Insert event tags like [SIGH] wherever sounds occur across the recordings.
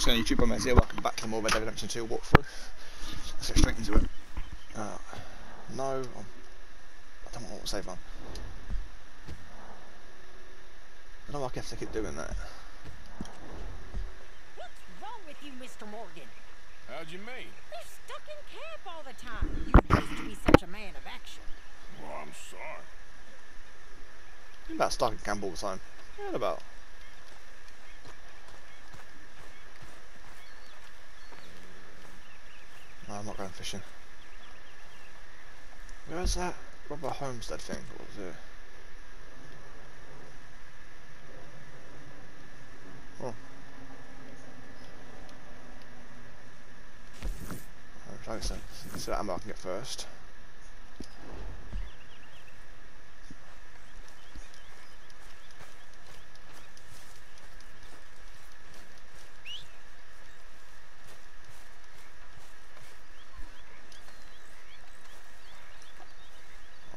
What's on YouTube? I'm here. Welcome back to more Red Dead Redemption 2 walkthrough. Let's get straight into it. Uh, no, I'm, I don't want to save on. I don't know why I have to keep doing that. What's wrong with you, Mr. Morgan? How'd you mean? You're stuck in camp all the time. You used to be such a man of action. Well, I'm sorry. Think about stuck in camp all the time. What about? No, I'm not going fishing. Where's that rubber homestead thing? What was it? Oh. To see see what ammo I can get first.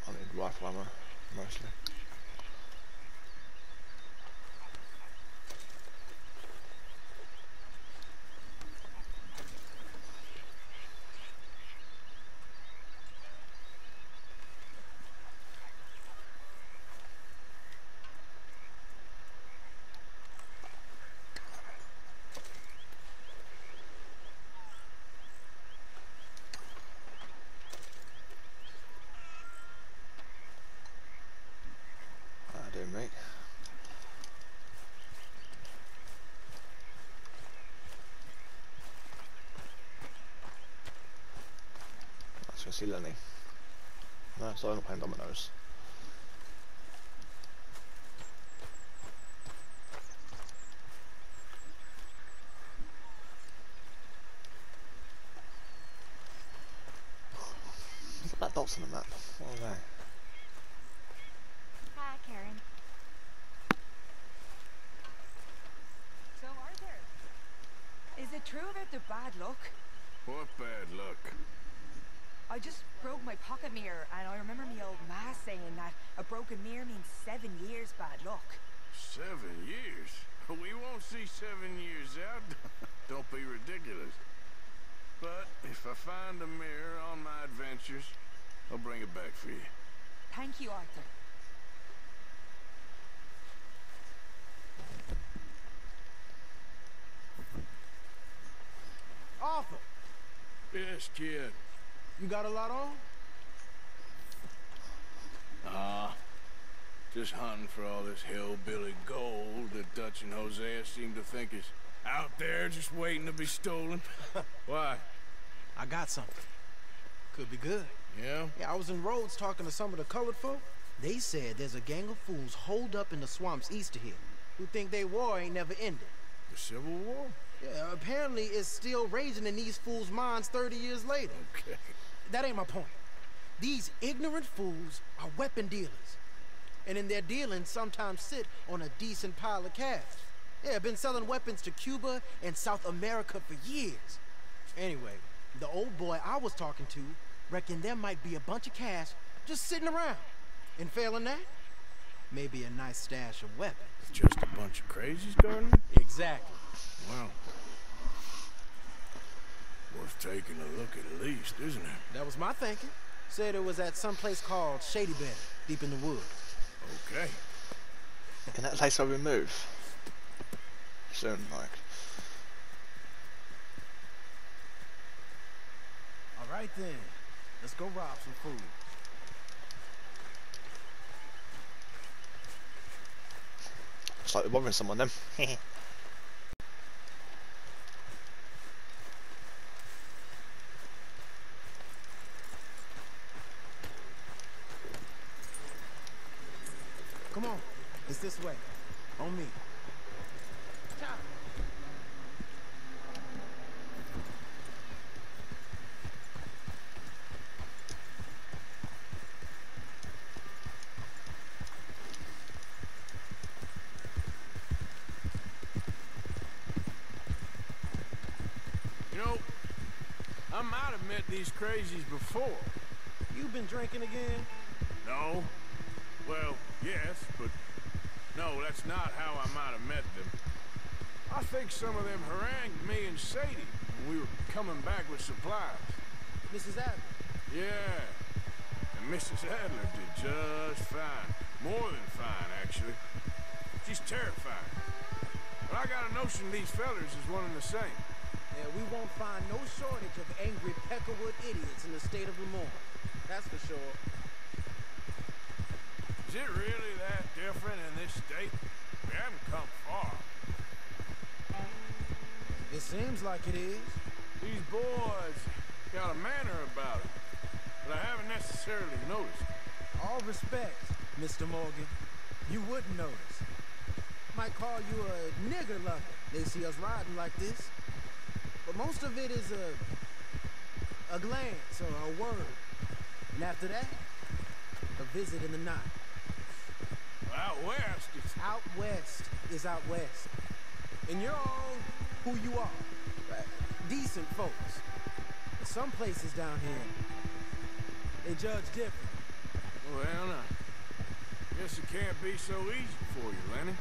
I need rifle ammo, mostly. I do, mate. Let's go see Lenny. No, sorry, I'm not playing dominoes. Look at that dots on the map. What are they? Hi, Karen. So Arthur, is it true about the bad luck? What bad luck? I just broke my pocket mirror and I remember me old ma saying that a broken mirror means seven years bad luck. Seven years? We won't see seven years out. [LAUGHS] Don't be ridiculous. But if I find a mirror on my adventures, I'll bring it back for you. Thank you, Arthur. Arthur, Yes, kid. You got a lot on? Ah. Just hunting for all this hillbilly gold that Dutch and Hosea seem to think is out there just waiting to be stolen. [LAUGHS] Why? I got something. Could be good. Yeah? Yeah, I was in Rhodes talking to some of the colored folk. They said there's a gang of fools holed up in the swamps east of here who think their war ain't never ended. The Civil War? Yeah, apparently it's still raging in these fools' minds 30 years later. Okay. That ain't my point. These ignorant fools are weapon dealers. And in their dealings, sometimes sit on a decent pile of cash. Yeah, been selling weapons to Cuba and South America for years. Anyway, the old boy I was talking to reckoned there might be a bunch of cash just sitting around. And failing that, maybe a nice stash of weapons. Just a bunch of crazies, Gardner? Exactly. Well, worth taking a look at least, isn't it? That was my thinking. Said it was at some place called Shady Belle, deep in the woods. Okay. In that place I will move? Soon, like. All right then, let's go rob some food. It's like we're bothering someone then. [LAUGHS] Come on, it's this way. On me. You know, I might have met these crazies before. You been drinking again? No? Well, yes, but no, that's not how I might have met them. I think some of them harangued me and Sadie when we were coming back with supplies. Mrs. Adler. Yeah. And Mrs. Adler did just fine. More than fine, actually. She's terrifying. But I got a notion these fellers is one and the same. Yeah, we won't find no shortage of angry Peckerwood idiots in the state of Lemoyne. That's for sure. Is it really that different in this state? We haven't come far. It seems like it is. These boys got a manner about them, but I haven't necessarily noticed. All respect, Mr. Morgan. You wouldn't notice. Might call you a nigger lover. They see us riding like this. But most of it is a a glance or a word. And after that, a visit in the night. Out west, it's Out west is out west. And you're all who you are. Right? Decent folks. But some places down here, they judge different. well, I Guess it can't be so easy for you, Lenny.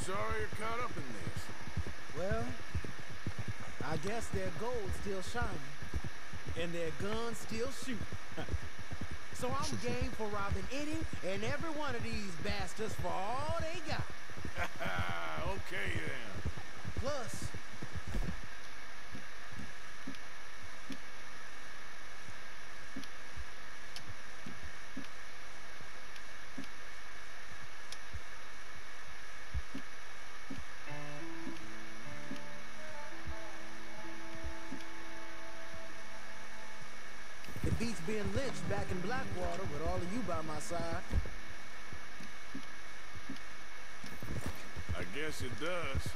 Sorry you're caught up in this. Well, I guess their gold's still shining. And their guns still shoot. [LAUGHS] so I'm game for robbing any and every one of these bastards for all they got. [LAUGHS] okay then. Plus, Blackwater with all of you by my side. I guess it does.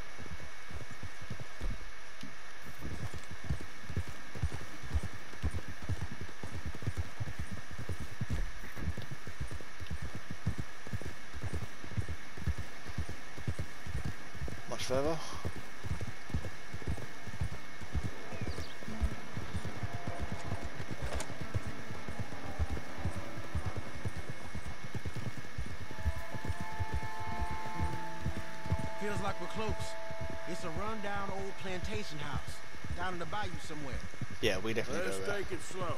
Much further. Feels like we're close. It's a rundown old plantation house down in the bayou somewhere. Yeah, we definitely Let's go there. take it slow.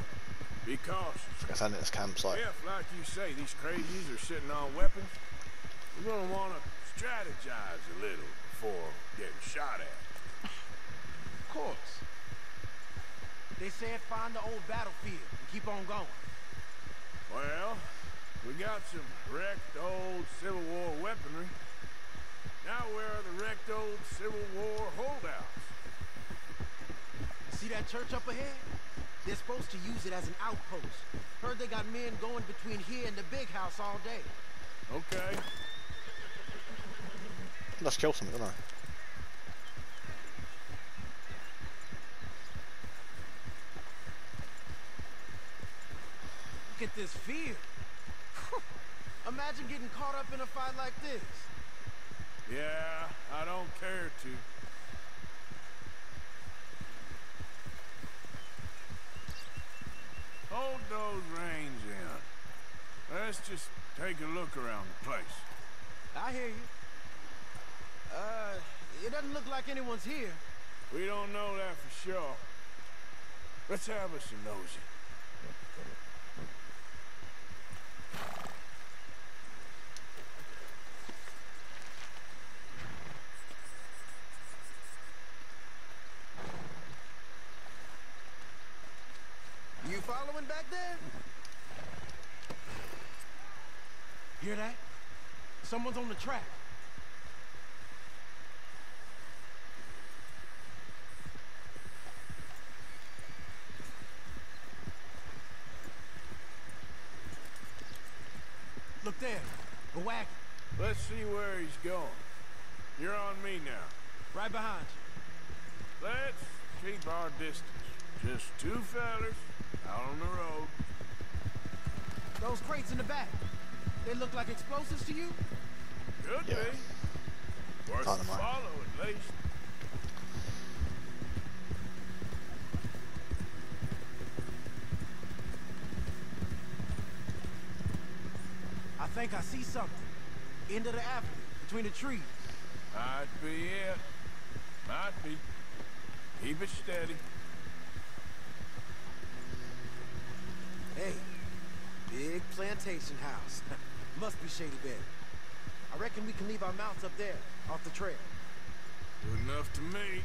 Be cautious. I found this campsite. If, like you say, these crazies are sitting on weapons, we're gonna wanna strategize a little before getting shot at. Of course. They said find the old battlefield and keep on going. Well, we got some wrecked old Civil War weaponry. Now where are the wrecked old Civil War holdouts? See that church up ahead? They're supposed to use it as an outpost. Heard they got men going between here and the big house all day. Okay. Let's kill something, don't I? Look at this field. [LAUGHS] Imagine getting caught up in a fight like this. Yeah, I don't care to. Hold those reins in. Let's just take a look around the place. I hear you. Uh, it doesn't look like anyone's here. We don't know that for sure. Let's have us a nosy. You there? Hear that? Someone's on the track. Look there, a wagon, Let's see where he's going. You're on me now. right behind you. Let's keep our distance. Just two fellers out on the road. Those crates in the back, they look like explosives to you? Could yeah. be. Worth Dynamite. follow, at least. I think I see something. End of the avenue, between the trees. Might be it. Might be. Keep it steady. Hey, big plantation house. [LAUGHS] Must be Shady Belle. I reckon we can leave our mounts up there, off the trail. Good enough to me.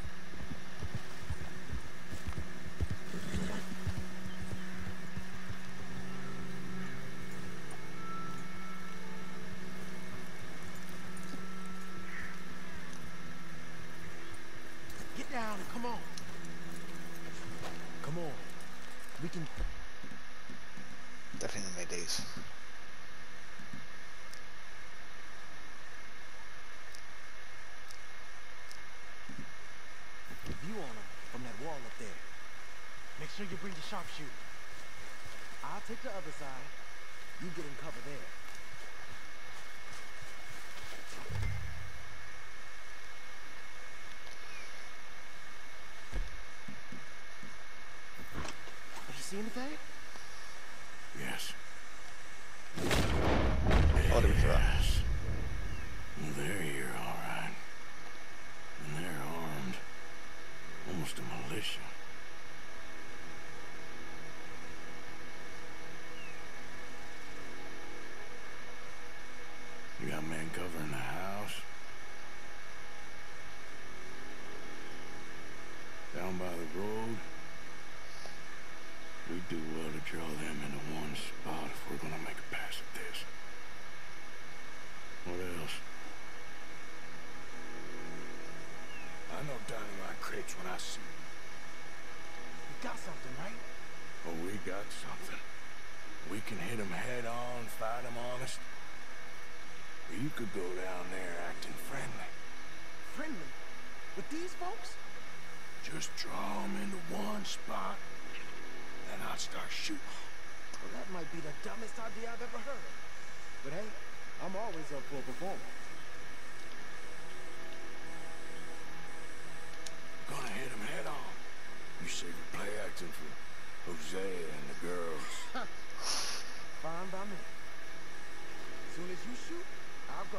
might be the dumbest idea I've ever heard. But hey, I'm always up for a performance. Gonna hit him head on. You secret play acting for Hosea and the girls. Fine by me. As soon as you shoot, I'll go.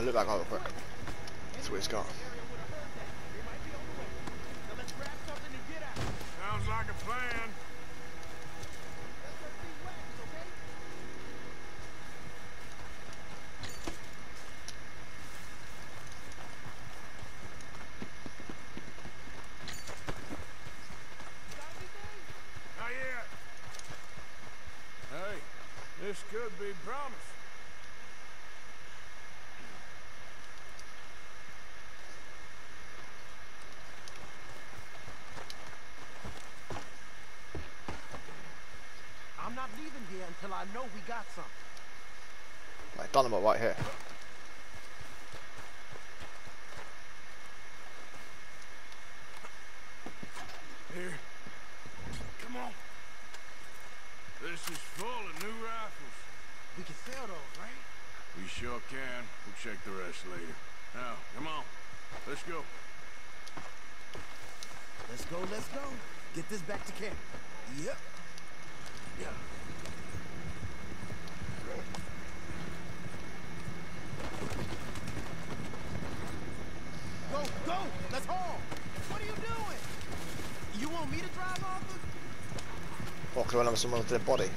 I'll look back up real. That's what it's got. I know we got something. Right, dynamite right here. of their body.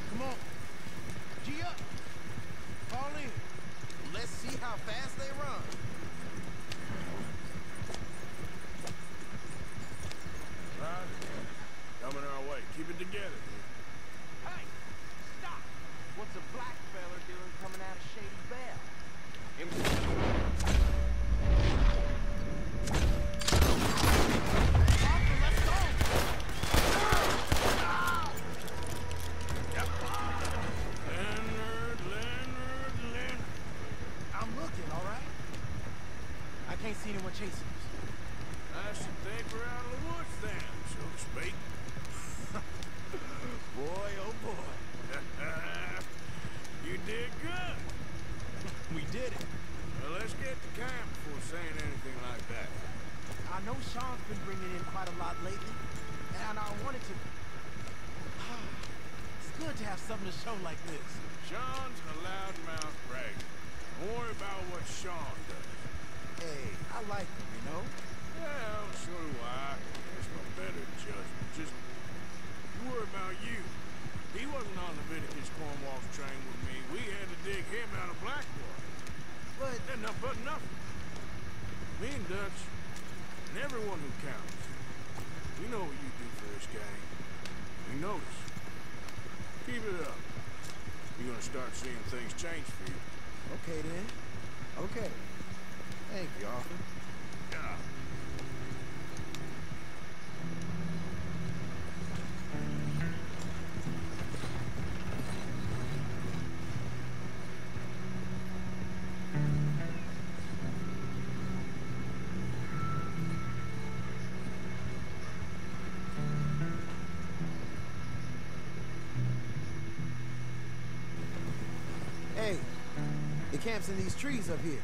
camps in these trees up here.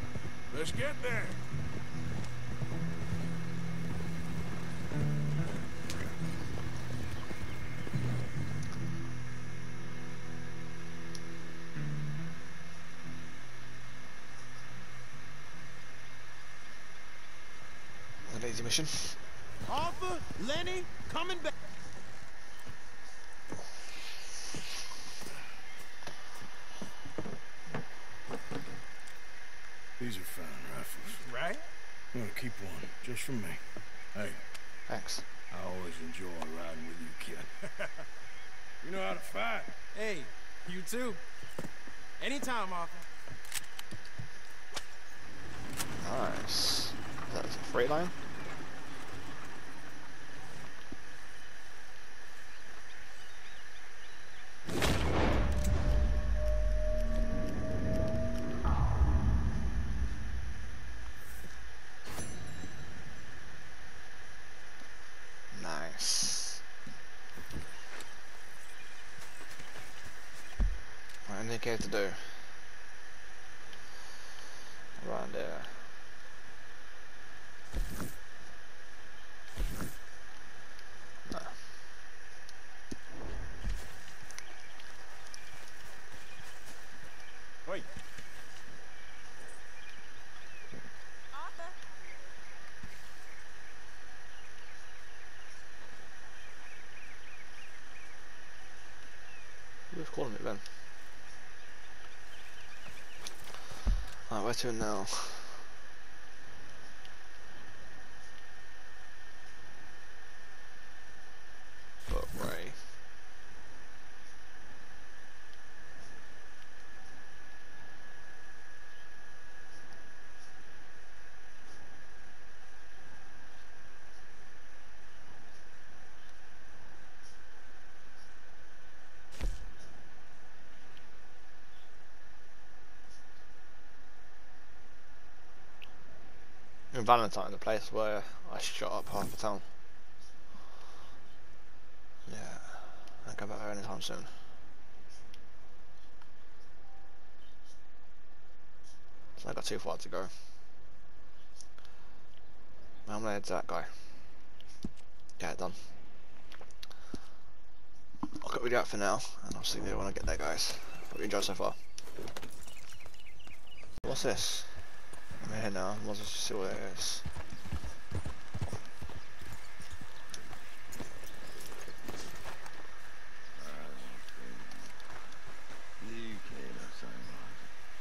Let's get there. Mission. Just from me. Hey. Thanks. I always enjoy riding with you, kid. [LAUGHS] you know how to fight. Hey, you too. Anytime, Arthur. do. to know. In Valentine, the place where I shot up half the town. Yeah, I'll go back there anytime soon. So I got too far to go. I'm gonna head to that guy? Yeah, done. I'll cut video out for now, and I'll see you when I get there, guys. Hope you enjoyed so far. What's this? I'm here now. Let's just see what it is. You can't say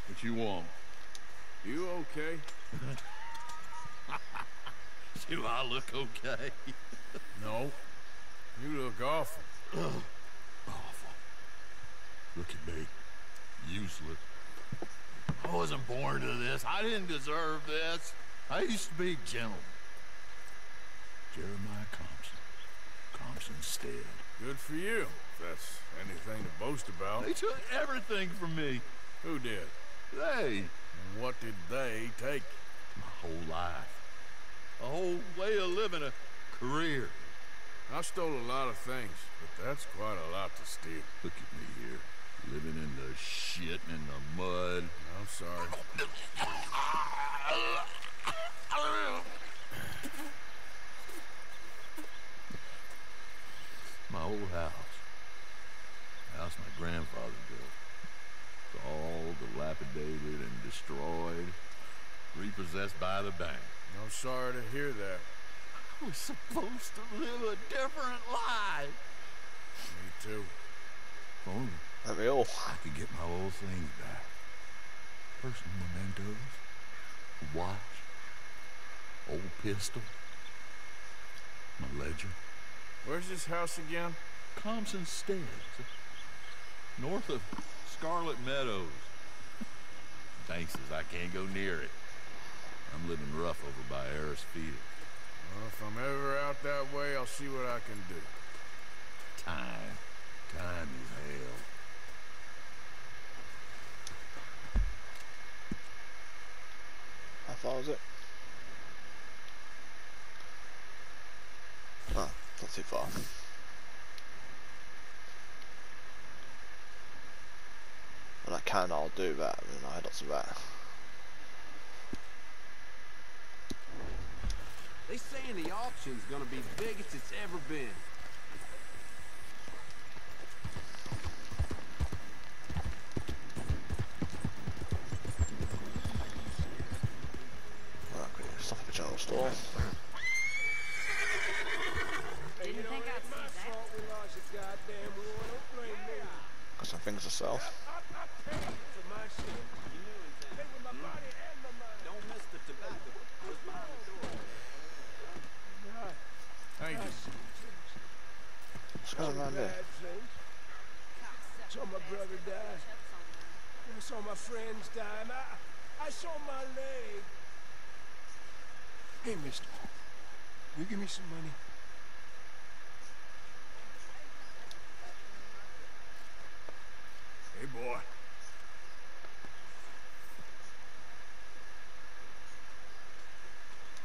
What you want? You okay? [LAUGHS] Do I look okay? [LAUGHS] No. You look awful. [CLEARS THROAT] Awful. Look at me. Useless. I wasn't born to this. I didn't deserve this. I used to be a gentleman. Jeremiah Compson. Compson Stead. Good for you. If that's anything to boast about. They took everything from me. Who did? They. And what did they take? My whole life. A whole way of living, a career. I stole a lot of things, but that's quite a lot to steal. Look at me here. Living in the shit and in the mud. I'm sorry. My old house. The house my grandfather built. It's all dilapidated and destroyed. Repossessed by the bank. I'm sorry to hear that. I was supposed to live a different life. Me too. Only Let me all. I could get my old things back. Personal mementos. A watch. Old pistol. My ledger. Where's this house again? Compson Stead. North of Scarlet Meadows. Thanks as I can't go near it. I'm living rough over by Eris Field. Well, if I'm ever out that way, I'll see what I can do. Time. Time is hell. How far is it? Oh, not too far. When I can, I'll do that. I I had lots of that. They saying the auction's gonna be the biggest it's ever been. Right, quick, stuff at the general store. I'd see that. Got some things to sell. Don't miss the tobacco. Just behind the door. Thank you. What's going on there? Saw my brother die. I saw my friends die. and I, I saw my leg. Hey, mister. Will you give me some money? Hey, boy.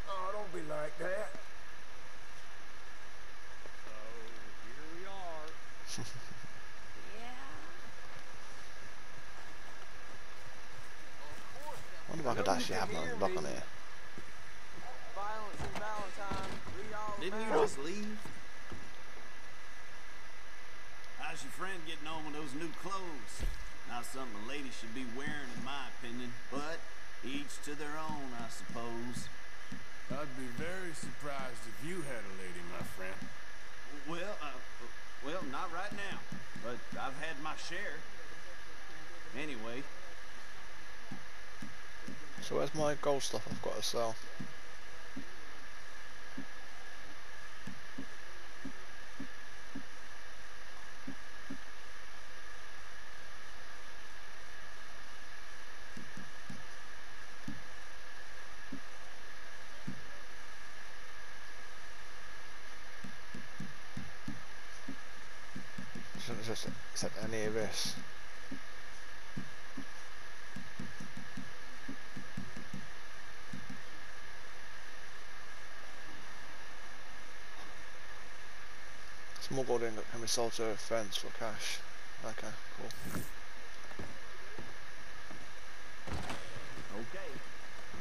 Oh, don't be like that. So here we are. I [LAUGHS] wonder if I could actually have my lock on here. Didn't you just leave? How's your friend getting on with those new clothes? Not something a lady should be wearing, in my opinion, but each to their own, I suppose. I'd be very surprised if you had a lady, my friend. Well, uh, well, not right now, but I've had my share. Anyway, So where's my gold stuff I've got to sell? accept any of this. Smuggling that can be sold to a fence for cash. Okay, cool. Okay.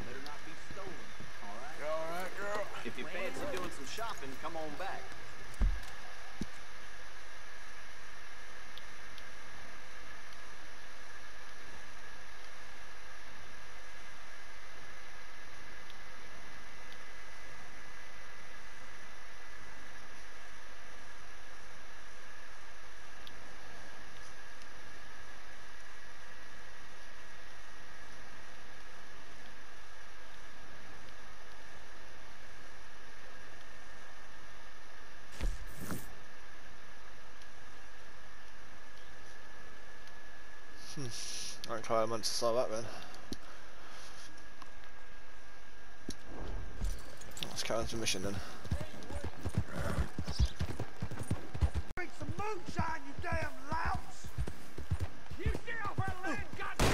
Better not be stolen, alright? Alright, girl. If you fancy doing some shopping, come on back. Try a month to solve that then. Let's carry on to the mission then. Drink some moonshine, you damn louts! You stay off our land, goddamn!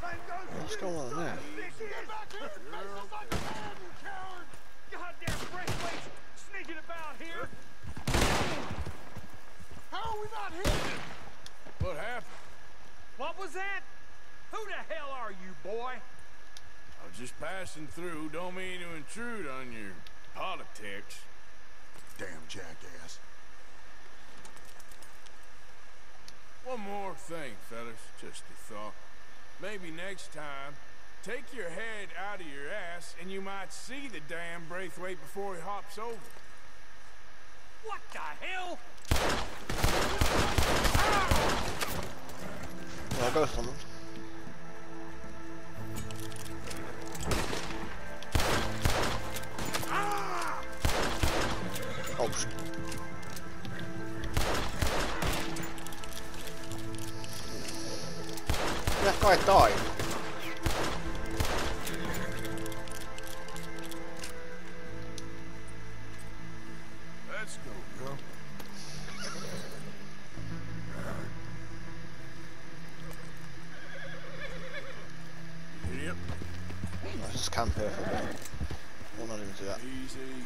Goes What's going on there? Get back here and face us like a man, you coward! Goddamn braithwaite's sneaking about here! How are we not hit? What happened? What was that? Who the hell are you, boy? I was just passing through. Don't mean to intrude on your politics. Damn jackass. One more thing, fellas. Just a thought. Maybe next time, take your head out of your ass and you might see the damn Braithwaite before he hops over. What the hell? Well, I'll go for them. Oh, sh- That guy camp here for a bit. We'll not even do that. Easy.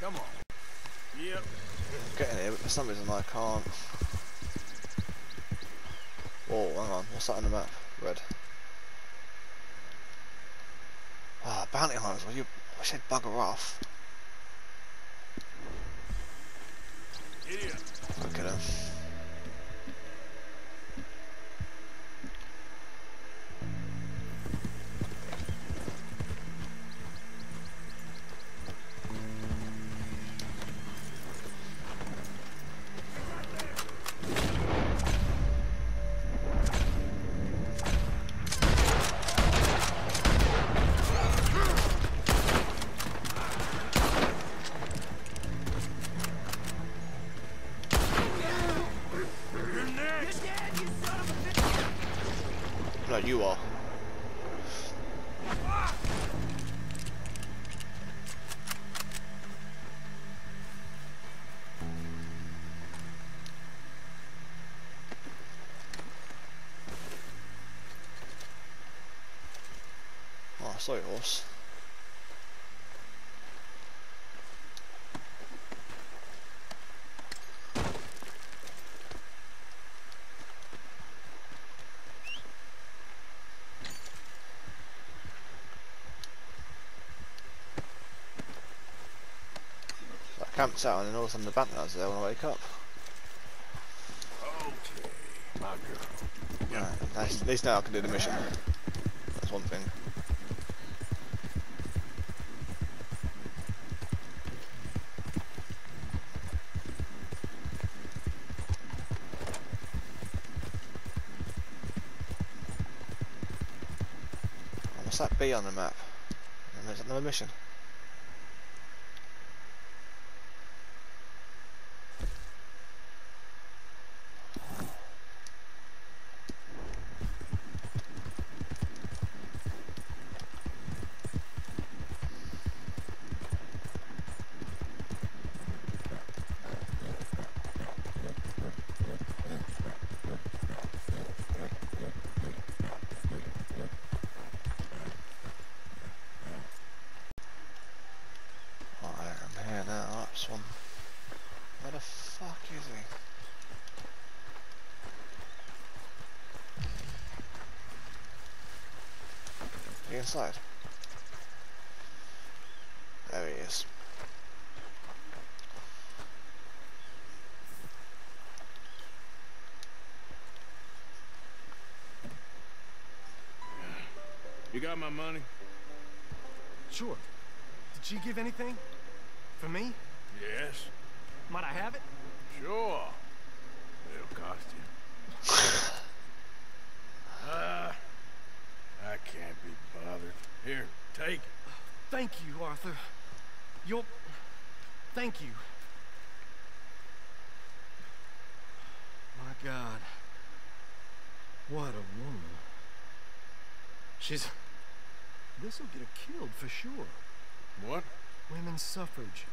Come on. Yep. Getting here, but for some reason I can't. Oh, hang on. What's that on the map? Red. Ah, bounty hunters. Well, you. I said bugger off. Sorry, horse. I camped out and then all of a sudden the banter's there when I wake up. Okay, my girl. Right, at least now I can do the mission. That's one thing. On the map? And that another mission? Oh, I'm here now. That's one. Where the fuck is he? He inside? There he is. You got my money? Sure. Did she give anything? For me? Yes. Might I have it? Sure. It'll cost you. [LAUGHS] Ah, I can't be bothered. Here, take it. Thank you, Arthur. You'll... Thank you. My God. What a woman. She's... This'll get her killed for sure. What? Women's suffrage.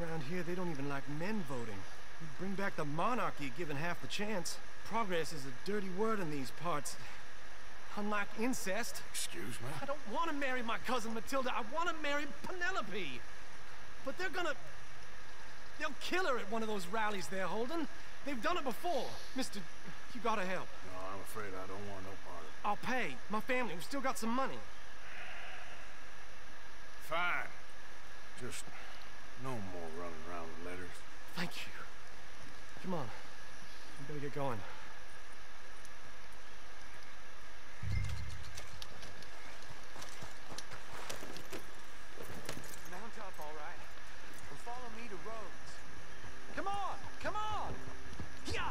Around here, they don't even like men voting. We'd bring back the monarchy given half the chance. Progress is a dirty word in these parts. Unlike incest, Excuse me? I don't want to marry my cousin Matilda. I want to marry Penelope. But they're gonna... They'll kill her at one of those rallies they're holding. They've done it before. Mister, you gotta help. No, I'm afraid I don't want no part of it. I'll pay. My family, we've still got some money. Fine. Just no more running around with letters. Thank you. Come on. We better get going. Mount up, all right? And follow me to Rhodes. Come on! Come on! Yeah!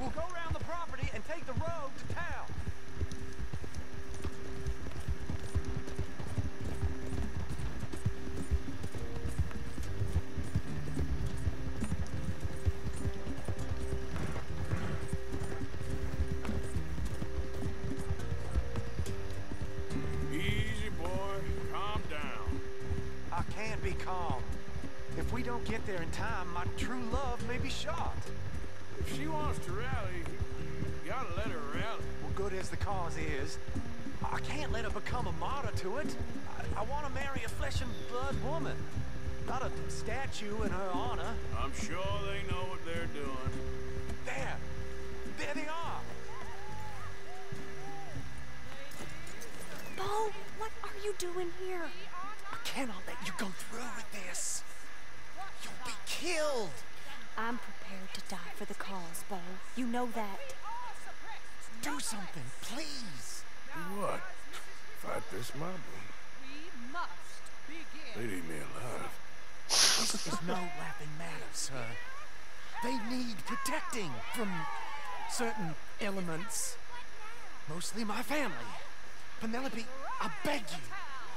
We'll go around the property and take the road to town. Easy, boy. Calm down. I can't be calm. If we don't get there in time, my true love may be shot. If she wants to rally, you gotta let her rally. Well, good as the cause is, I can't let her become a martyr to it. I, I want to marry a flesh and blood woman, not a statue in her honor. I'm sure they know what they're doing. There, there they are. Bo, what are you doing here? I cannot let you go through with this. You'll be killed. I'm prepared to die for the cause, Bo. You know that. Do something, please. Do what? Fight this mob? We must begin. They'd eat me alive. This is no laughing matter, sir. They need protecting from certain elements. Mostly my family. Penelope, I beg you.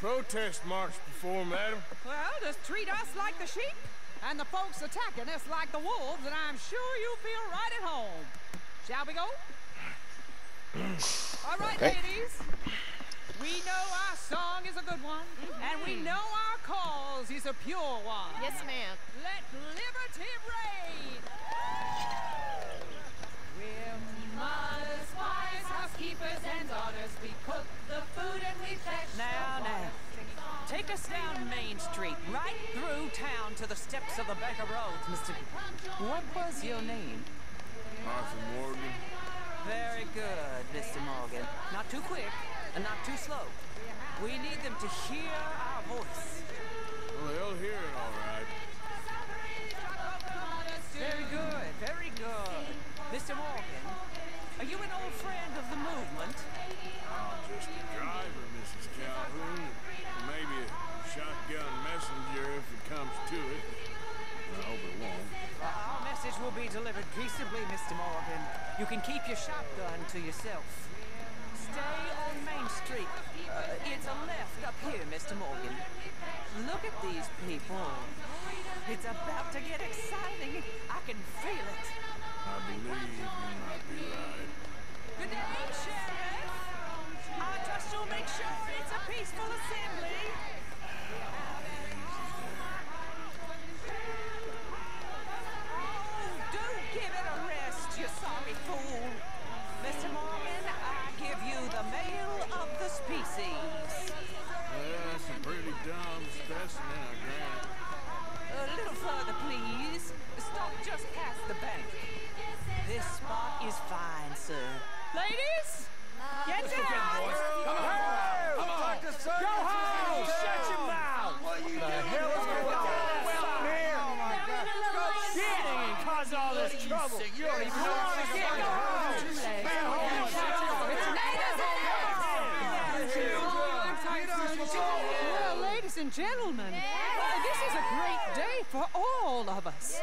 protest march before, madam? Well, just treat us like the sheep, and the folks attacking us like the wolves, and I'm sure you feel right at home. Shall we go? [CLEARS THROAT] All right, Okay. ladies. We know our song is a good one, mm-hmm. and we know our cause is a pure one. Yes, ma'am. Let liberty reign. We're mothers, wives, housekeepers, and daughters. We cook the food and we fetch Now, now. Take us down Main Street, right through town to the steps of the Baker Roads, Mr. What was your name? Arthur Morgan. Very good, Mr. Morgan. Not too quick and not too slow. We need them to hear our voice. Well, they'll hear it all right. Very good, very good. Mr. Morgan, are you an old shotgun to yourself. Stay on Main Street. Uh, it's a left up here, Mr. Morgan. Look at these people. It's about to get exciting. I can feel it. I believe you might be right. Good day, Sheriff. I trust you'll make sure it's a peaceful assembly. Of the species. That's a pretty dumb specimen, I grant. A little further, please. Stop just past the bank. This spot is fine, sir. Ladies, get down. Come on. And gentlemen, uh, this is a great day for all of us.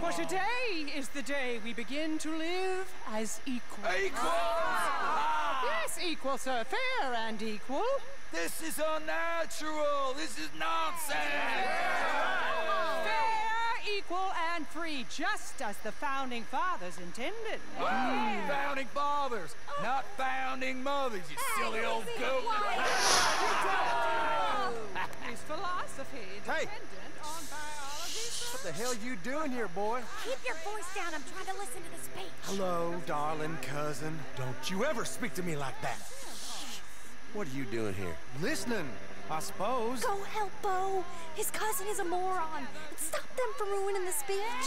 For today is the day we begin to live as equals. Equal? Yes, equal, sir. Fair and equal. This is unnatural. This is nonsense. Fair, equal, and free, just as the founding fathers intended. Founding fathers, not founding mothers, you silly old goat. [LAUGHS] His philosophy Hey. dependent on biology. What the hell you doing here, boy? Keep your voice down. I'm trying to listen to the speech. Hello, darling cousin. Don't you ever speak to me like that. What are you doing here? Listening, I suppose. Go help Bo. His cousin is a moron. Stop them from ruining the speech.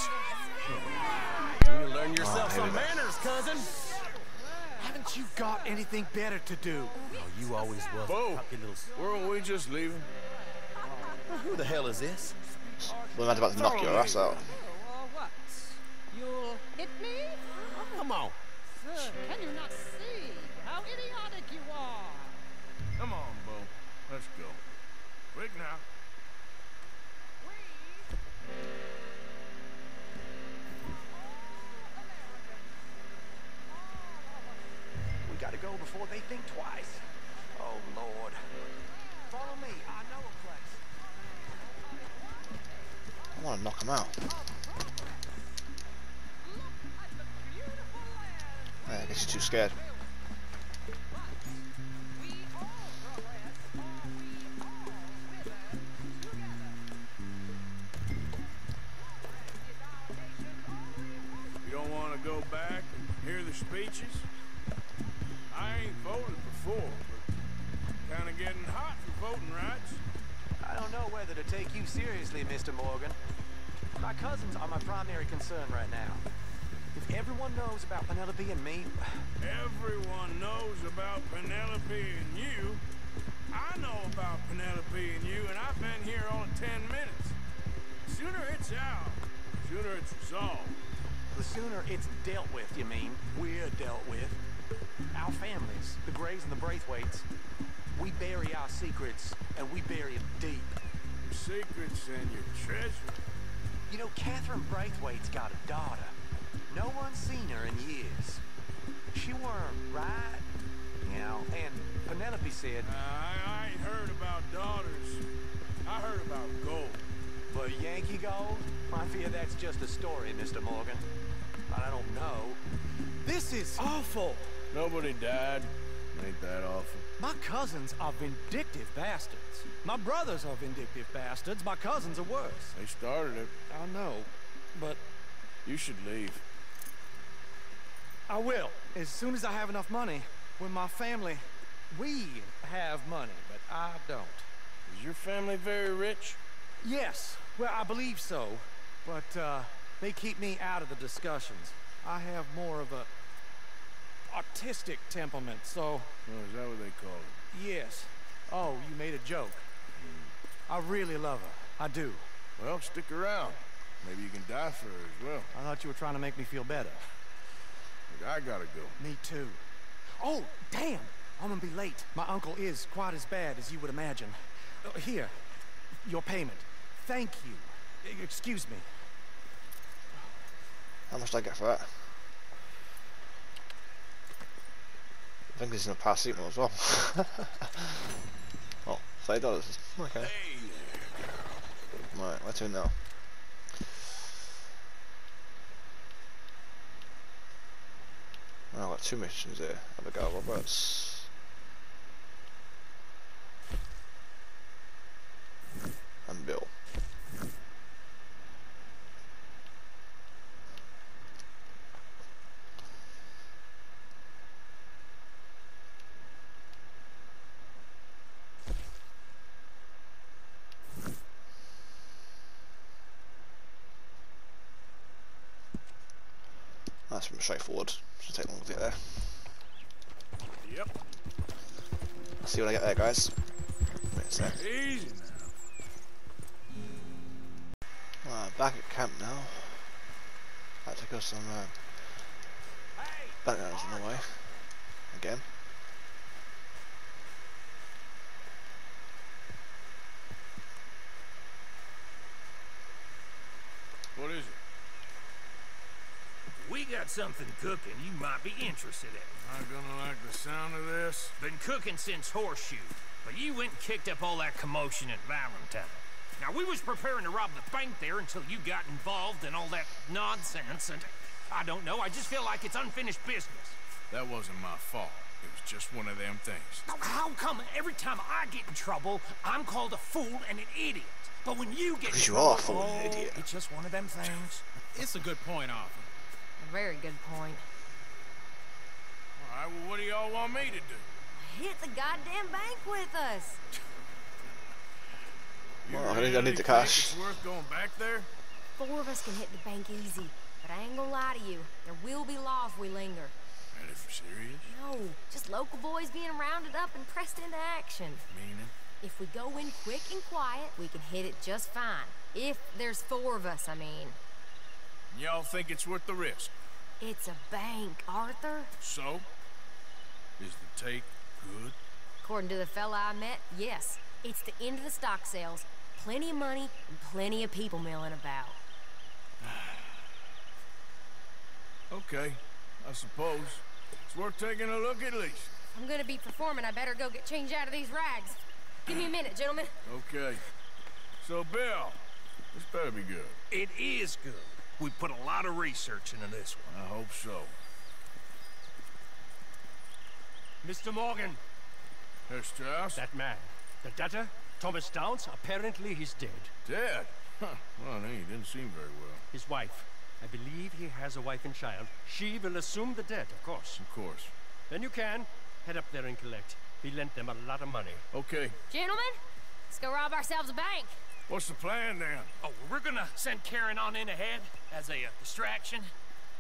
You learn yourself here we some go. manners, cousin. Haven't you got anything better to do? Oh, you always will. Bo, puppy little... weren't we just leaving? Who the hell is this? Well, I'm about to knock your ass out. What? You'll hit me? Come on. Sir, can you not see how idiotic you are? Come on, Bo. Let's go. Quick now. We gotta go before they think twice. Oh, Lord. Follow me. I know a place. I want to knock him out. Yeah, I guess he's too scared. You don't want to go back and hear the speeches? I ain't voted before, but kind of getting hot for voting rights. I don't know whether to take you seriously, Mr. Morgan. My cousins are my primary concern right now. If everyone knows about Penelope and me, Everyone knows about Penelope and you. I know about Penelope and you, and I've been here only ten minutes. Sooner it's out, sooner it's resolved. the sooner it's dealt with, you mean, we're dealt with. Our families, the Grays and the Braithwaites, we bury our secrets, and we bury them deep. Your secrets and your treasure. You know, Catherine Braithwaite's got a daughter. No one's seen her in years. She weren't right. you know, And Penelope said... Uh, I, I ain't heard about daughters. I heard about gold. But Yankee gold? I fear that's just a story, Mr. Morgan. I don't know. This is awful. Nobody died. Ain't that awful. My cousins are vindictive bastards. My brothers are vindictive bastards. My cousins are worse. They started it. I know, but You should leave. I will. As soon as I have enough money. When my family... We have money, but I don't. Is your family very rich? Yes. Well, I believe so. But, uh, they keep me out of the discussions. I have more of a... artistic temperament, so... Oh, is that what they call it? Yes. Oh, you made a joke. I really love her. I do. Well, stick around. Maybe you can die for her as well. I thought you were trying to make me feel better. Look, I gotta go. Me too. Oh, damn! I'm gonna be late. My uncle is quite as bad as you would imagine. Uh, here, your payment. Thank you. Excuse me. How much did I get for that? I think this is in a paracetamol as well. [LAUGHS] oh, $30. Okay. Right, where to now? Oh, I've got two missions here. Have a go, Roberts. And Bill. Straightforward. Should take long to get there. Yep. See when I get there, guys. Wait a sec. Easy now. Back at camp now. Had to go some uh, backgrounds in the way. Again. What is it? We got something cooking you might be interested in. Not gonna like the sound of this. Been cooking since Horseshoe, but you went and kicked up all that commotion at Valentine. Now, we was preparing to rob the bank there until you got involved in all that nonsense, and I don't know, I just feel like it's unfinished business. That wasn't my fault. It was just one of them things. How come every time I get in trouble, I'm called a fool and an idiot? But when you get in Because you are a fool and an idiot. it's just one of them things. [LAUGHS] It's a good point, Arthur. A very good point. All right, well, what do y'all want me to do? Hit the goddamn bank with us. [LAUGHS] Well, I need- I need the cash. It's worth going back there? Four of us can hit the bank easy. But I ain't gonna lie to you. There will be law if we linger. And if you're serious? No, just local boys being rounded up and pressed into action. Meaning? If we go in quick and quiet, we can hit it just fine. If there's four of us, I mean. Y'all think it's worth the risk? It's a bank, Arthur. So? Is the take good? According to the fella I met, yes. It's the end of the stock sales. Plenty of money and plenty of people milling about. [SIGHS] Okay, I suppose. It's worth taking a look at least. I'm gonna be performing. I better go get changed out of these rags. Give me a minute, gentlemen. Okay. So, Bill, this better be good. It is good. We put a lot of research into this one. I hope so. Mr. Morgan, Herr Strauss? that man, the debtor, Thomas Downs, apparently he's dead. Dead? Huh. Well, he didn't seem very well. His wife, I believe he has a wife and child. She will assume the debt, of course. Of course. Then you can head up there and collect. We lent them a lot of money. Okay. Gentlemen, let's go rob ourselves a bank. What's the plan then? Oh, we're gonna send Karen on in ahead as a uh, distraction.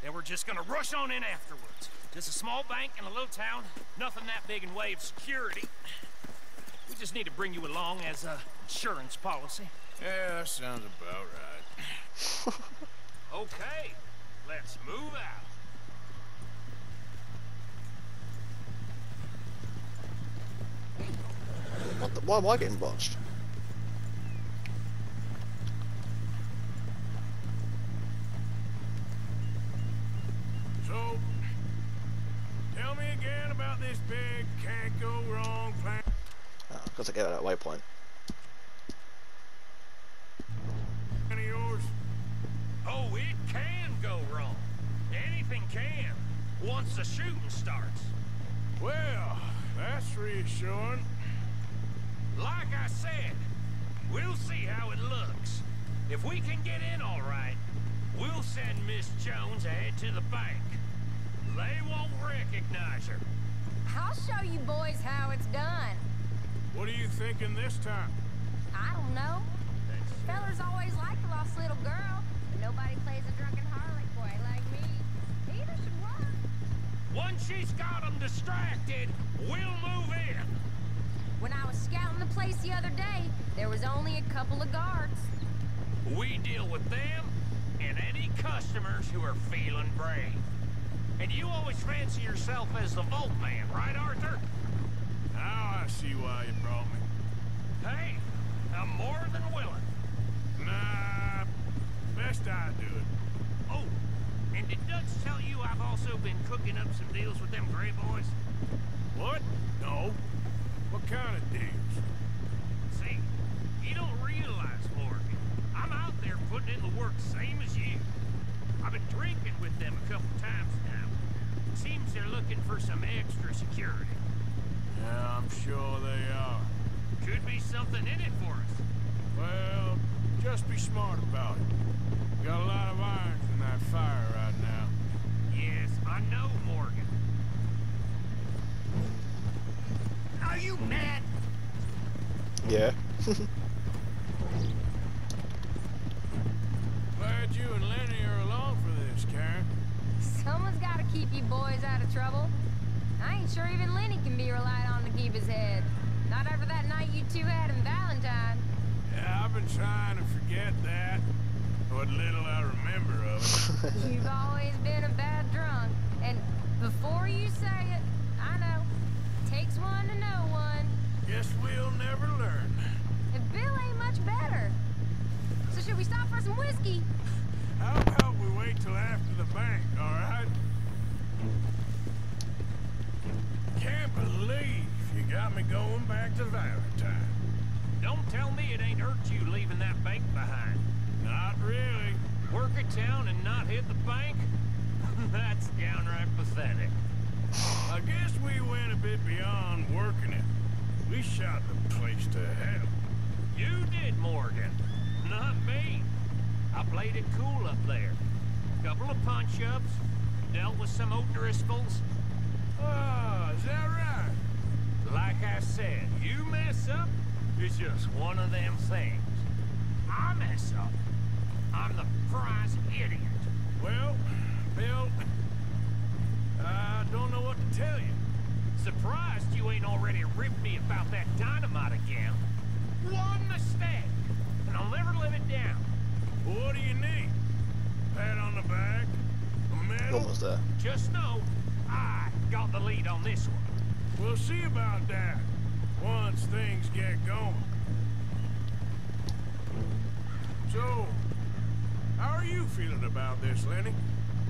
Then we're just gonna rush on in afterwards. Just a small bank in a little town. Nothing that big in way of security. We just need to bring you along as a insurance policy. Yeah, that sounds about right. [LAUGHS] Okay, let's move out. What the, why am I getting botched? So, tell me again about this big can't go wrong plan? Oh, I gave it that waypoint. of yours? Oh, it can go wrong. Anything can, once the shooting starts. Well, that's reassuring. Like I said, we'll see how it looks. If we can get in all right, we'll send Miss Jones ahead to the bank. They won't recognize her. I'll show you boys how it's done. What are you thinking this time? I don't know. Fellers always like a lost little girl, but nobody plays a drunken harlot boy like me. Either should work. Once she's got them distracted, we'll move in. When I was scouting the place the other day, there was only a couple of guards. We deal with them and any customers who are feeling brave. And you always fancy yourself as the Vault Man, right, Arthur? Now I see why you brought me. Hey, I'm more than willing. Nah, best I do it. Oh, and did Dutch tell you I've also been cooking up some deals with them Gray Boys? What? No. What kind of deals? See, you don't realize, Morgan. I'm out there putting in the work same as you. I've been drinking with them a couple times now. Seems they're looking for some extra security. Yeah, I'm sure they are. Could be something in it for us. Well, just be smart about it. Got a lot of irons in that fire right now. Yes, I know, Morgan. Are you mad? Yeah. Glad you and Lenny are along for this, Karen. Someone's got to keep you boys out of trouble. I ain't sure even Lenny can be relied on to keep his head. Not after that night you two had in Valentine. Yeah, I've been trying to forget that. What little I remember of it. [LAUGHS] You've always been a bad drunk. And before you say it, I know. Takes one to know one. Guess we'll never learn. And Bill ain't much better. So should we stop for some whiskey? How about we wait till after the bank, alright? Can't believe you got me going back to Valentine. Don't tell me it ain't hurt you leaving that bank behind. Not really. Work a town and not hit the bank? [LAUGHS] That's downright pathetic. I guess we went a bit beyond working it. We shot the place to hell. You did, Morgan. Not me. I played it cool up there. Couple of punch-ups, dealt with some O'Driscolls. Ah, is that right? Like I said, you mess up, it's just one of them things. I mess up. I'm the prize idiot. Well, Bill, I don't know what to tell you. Surprised you ain't already ripped me about that dynamite again. One mistake, and I'll never live it down. What do you need? Pat on the back? A medal? Almost there. Just know, I got the lead on this one. We'll see about that once things get going. So, how are you feeling about this, Lenny?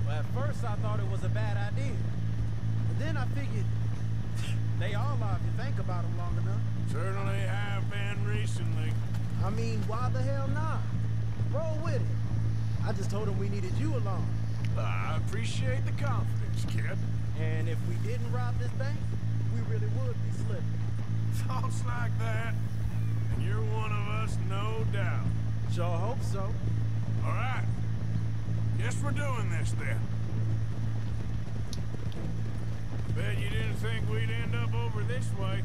Well, at first I thought it was a bad idea. But then I figured [LAUGHS] they all are if you think about them long enough. Certainly have been recently. I mean, why the hell not? Roll with it. I just told him we needed you along. I appreciate the confidence, kid. And if we didn't rob this bank, we really would be slipping. Thoughts like that, and you're one of us, no doubt. Sure hope so. All right. Guess we're doing this then. Bet you didn't think we'd end up over this way.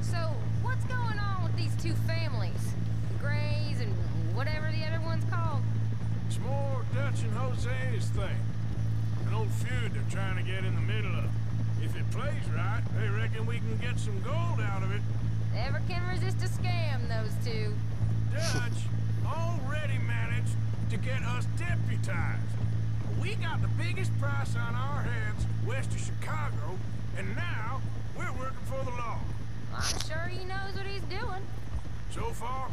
So, what's going on with these two families? The Grays and whatever the other one's called? It's more Dutch and Hosea's thing. An old feud they're trying to get in the middle of. If it plays right, they reckon we can get some gold out of it. Never can resist a scam, those two. Dutch [LAUGHS] already managed to get us deputized. We got the biggest price on our heads west of Chicago, and now we're working for the law. I'm sure he knows what he's doing. So far,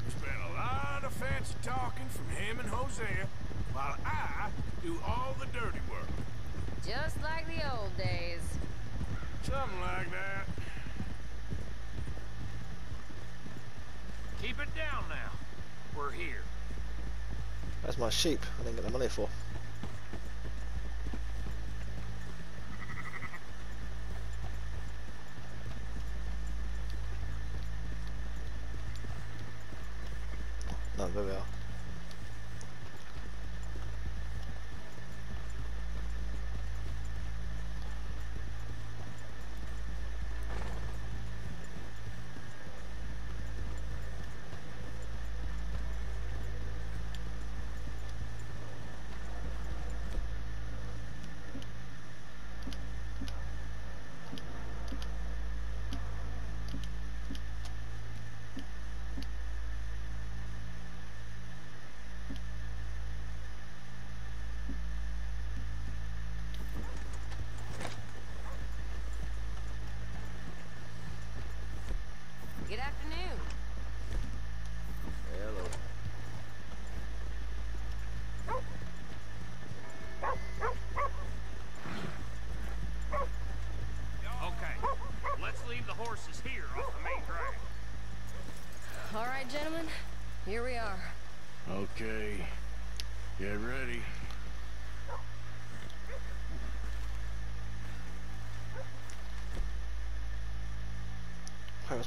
there's been a lot of fancy talking from him and Hosea, while I do all the dirty work. Just like the old days. Something like that. Keep it down now. We're here. That's my sheep. I didn't get the money for. 那拜拜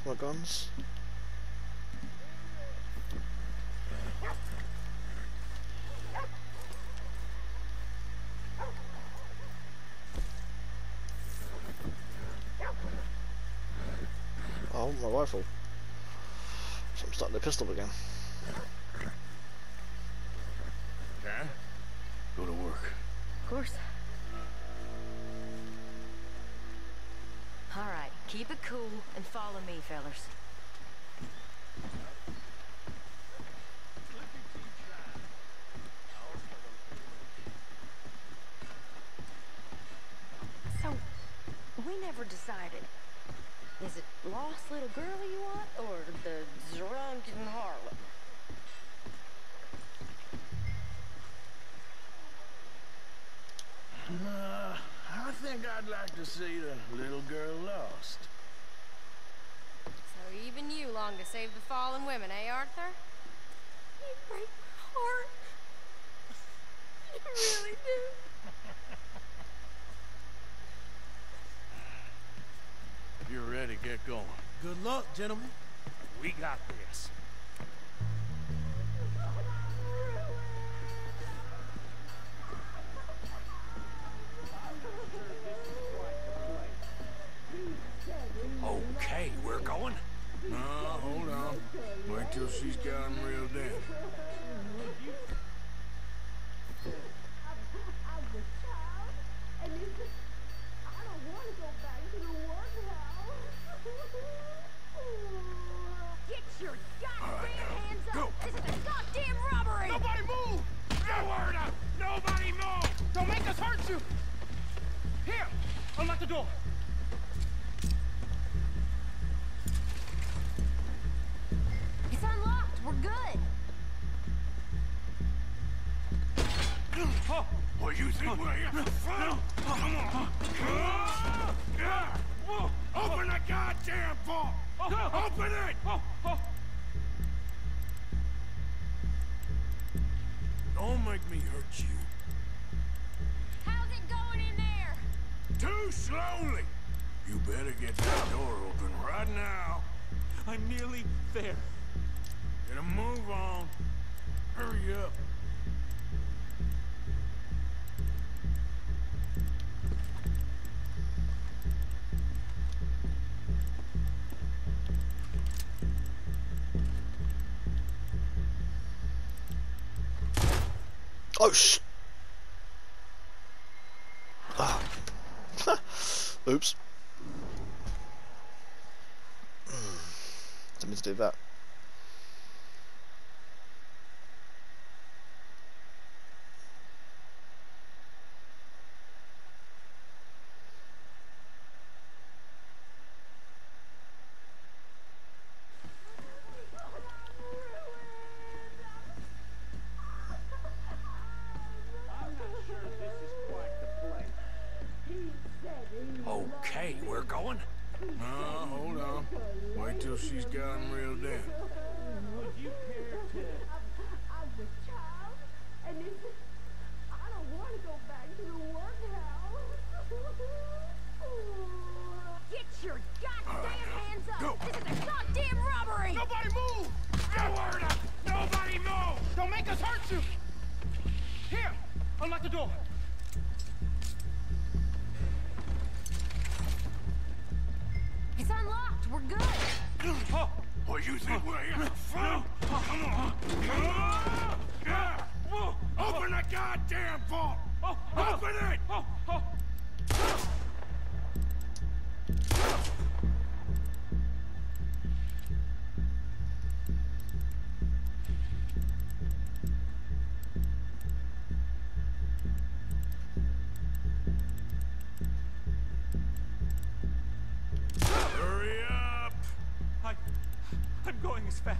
Where's my guns? Oh, my rifle. So I'm starting the pistol again. Okay. Go to work. Of course. Follow me, fellers. So, we never decided. Is it lost little girl you want, or the drunken harlot? Uh, I think I'd like to see the little girl lost. So even you long to save the fallen women, eh, Arthur? You break my heart. You really do. If you're ready, get going. Good luck, gentlemen. We got this. Okay, we're going. No, hold on. Wait till she's got him reeled in. Get your goddamn hands up! This is a goddamn robbery! Nobody move! No word up! Nobody move! Don't make us hurt you! Here! Unlock the door! We're good. Oh, Well, you think we're here for fun? Come on. Open the goddamn vault! Open it! Don't make me hurt you. How's it going in there? Too slowly! You better get that door open right now. I'm nearly there. Get a move on. Hurry up. Oh sh! Ah. [LAUGHS] Oops. Didn't mean to do that.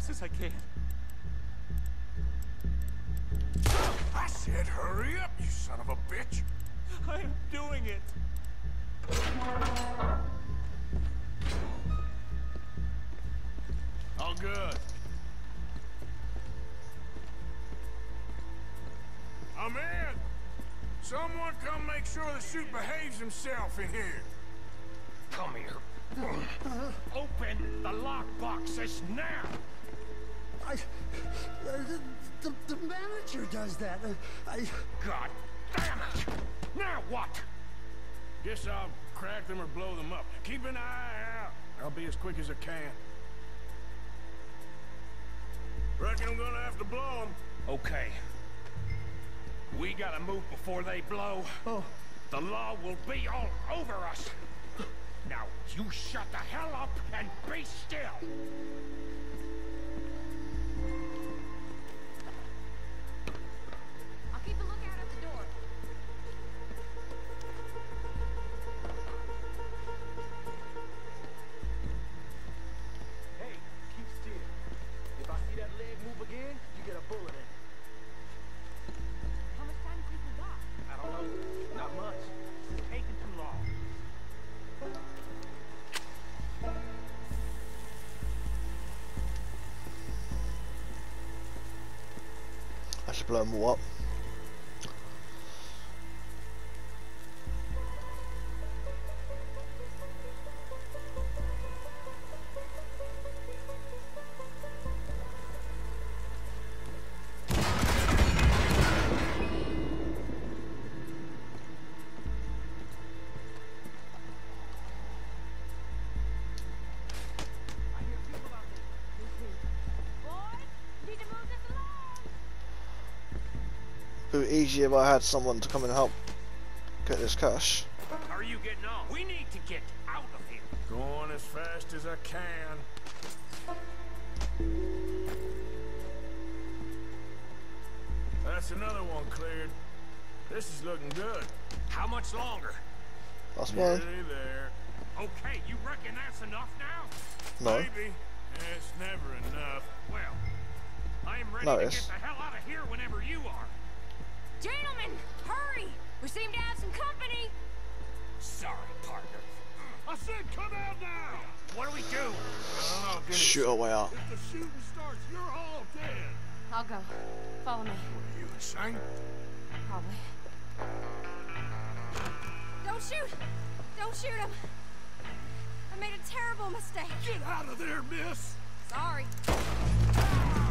Fast as I can. I said hurry up, you son of a bitch. [LAUGHS] I am doing it. All good. I'm in. Someone come make sure the suit behaves himself in here. Come here. [LAUGHS] Open the lockboxes now! I... Uh, the, the, the manager does that. Uh, I... God damn it! Now what? Guess I'll crack them or blow them up. Keep an eye out. I'll be as quick as I can. Reckon I'm gonna have to blow them. Okay. We gotta move before they blow. Oh. The law will be all over us. Now, you shut the hell up and be still. Blow them all up. It easier if I had someone to come and help get this cash. Are you getting on? We need to get out of here. Going as fast as I can. That's another one cleared. This is looking good. How much longer? That's one. There. Okay, you reckon that's enough now? No. Maybe. It's never enough. Well, I am ready No, to it's- get the hell out of here whenever you are. Gentlemen, hurry! We seem to have some company. Sorry, partner. I said come out now! What do we do? Oh, goodness. Shoot our way out. If the shooting starts, you're all dead. I'll go. Follow me. What are you insane? Probably. Don't shoot! Don't shoot him! I made a terrible mistake. Get out of there, miss! Sorry. Come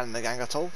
Didn't abandon the gang at all.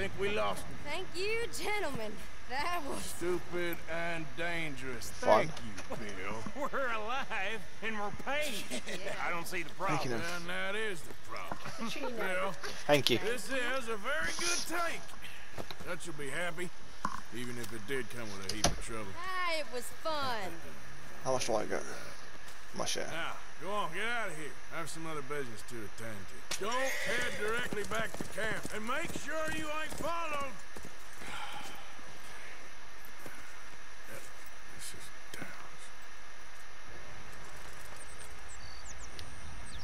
Think we lost him. Thank you, gentlemen. That was Stupid and dangerous. Fun. Thank you, Bill. [LAUGHS] We're alive and we're paid. I don't see the problem. Thank you, And that is the problem. Bill, Thank you. this is a very good take. Dutch will be happy, even if it did come with a heap of trouble. ah, it was fun. How much do I get? My share. Now, go on, get out of here. I have some other business to attend to. Don't head directly back to camp, and make sure you ain't followed. [SIGHS] This is Downs.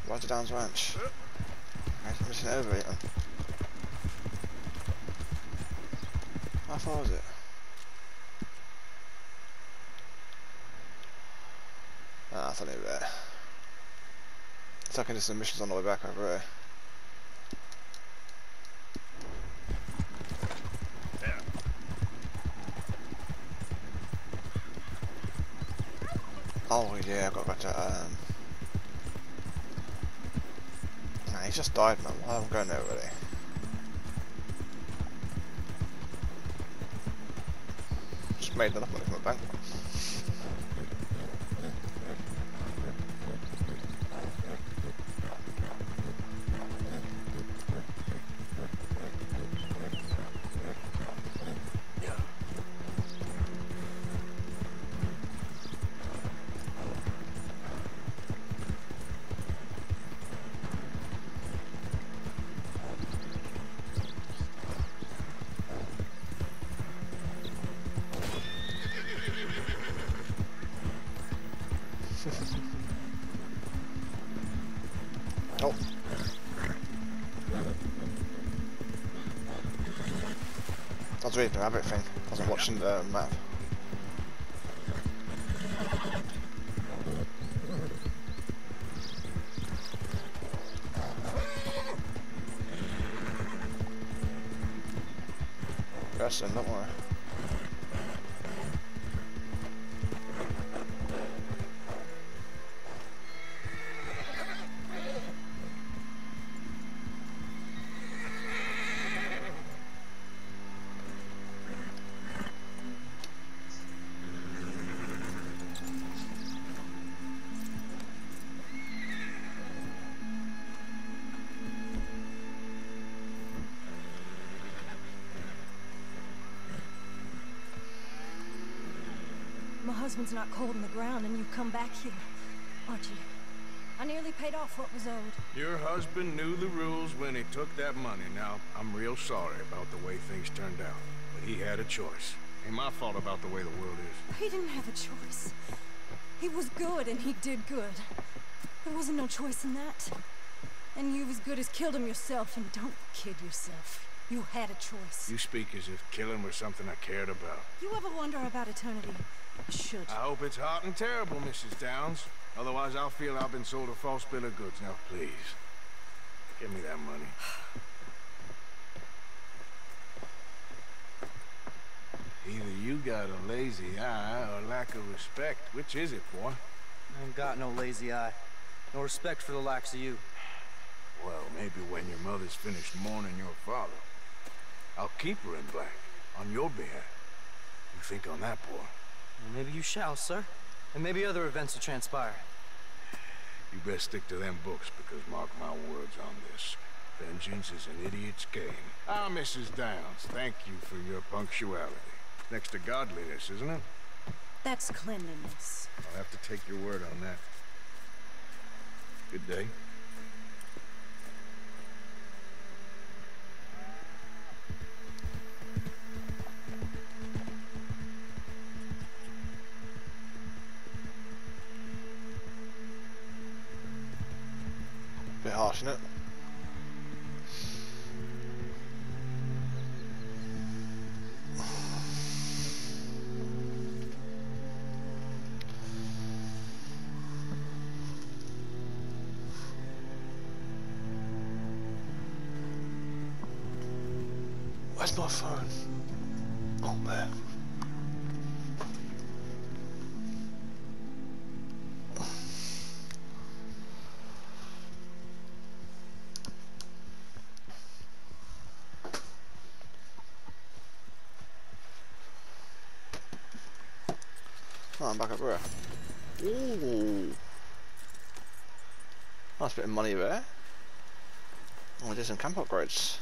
Right to Downs Ranch. I'm missing over then. How far is it? Ah, it was there. It's like just some missions on the way back over here. Oh yeah, I've got back to um. Nah, he's just died, man. Why am I going there? Just made enough money from the bank. I was reading the rabbit thing. I wasn't watching the map. Yes, and don't worry. My not cold in the ground, and you've come back here, aren't you? I nearly paid off what was owed. Your husband knew the rules when he took that money. Now, I'm real sorry about the way things turned out. But he had a choice. Ain't my fault about the way the world is. He didn't have a choice. He was good, and he did good. There wasn't no choice in that. And you've as good as killed him yourself, and don't kid yourself. You had a choice. You speak as if killing was something I cared about. You ever wonder about eternity? You should. I hope it's hot and terrible, Mrs. Downs. Otherwise, I'll feel I've been sold a false bill of goods. Now, please, give me that money. [SIGHS] Either you got a lazy eye or lack of respect. Which is it, boy? I ain't got no lazy eye. No respect for the likes of you. Well, maybe when your mother's finished mourning your father, I'll keep her in black on your behalf. You think on that, boy? Well, maybe you shall, sir. And maybe other events will transpire. You best stick to them books, because mark my words on this. Vengeance is an idiot's game. Ah, Mrs. Downs, thank you for your punctuality. Next to godliness, isn't it? That's cleanliness. I'll have to take your word on that. Good day. Bit harsh, isn't it? Where's my phone? Oh, there. Back up here. Ooh. Nice bit of money there. Oh, we do some camp upgrades.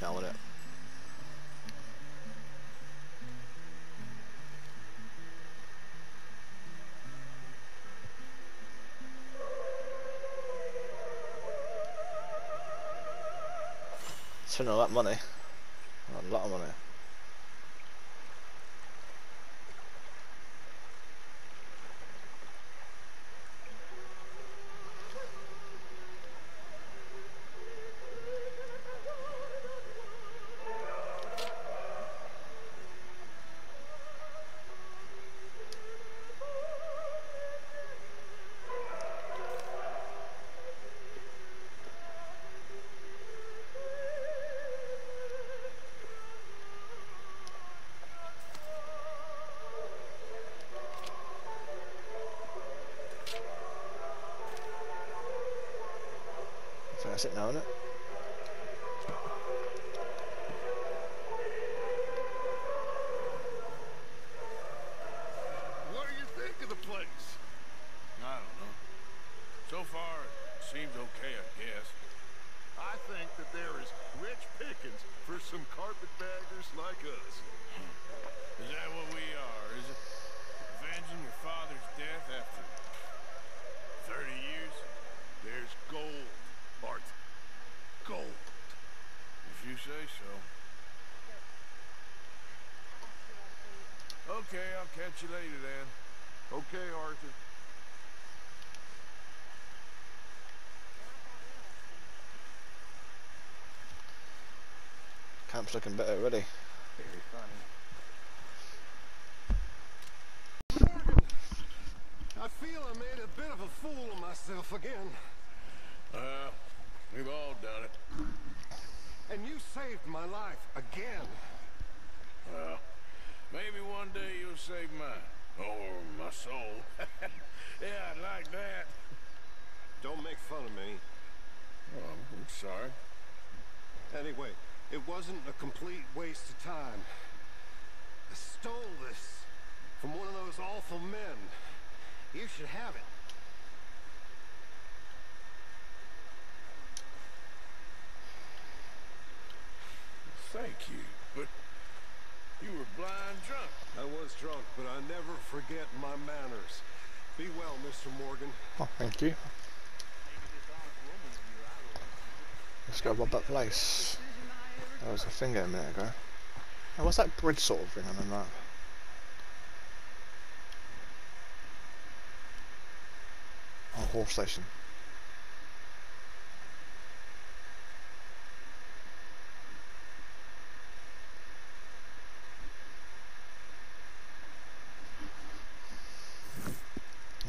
much it? Spending all that money. A lot of money. looking better already. wasn't a complete waste of time. I stole this from one of those awful men. You should have it. Thank you, but you were blind drunk. I was drunk, but I never forget my manners. Be well, Mr. Morgan. Oh, thank you. Let's go rob that place. There was a thing there a minute ago. Oh, what's that bridge sort of thing on the map? Oh, horse station.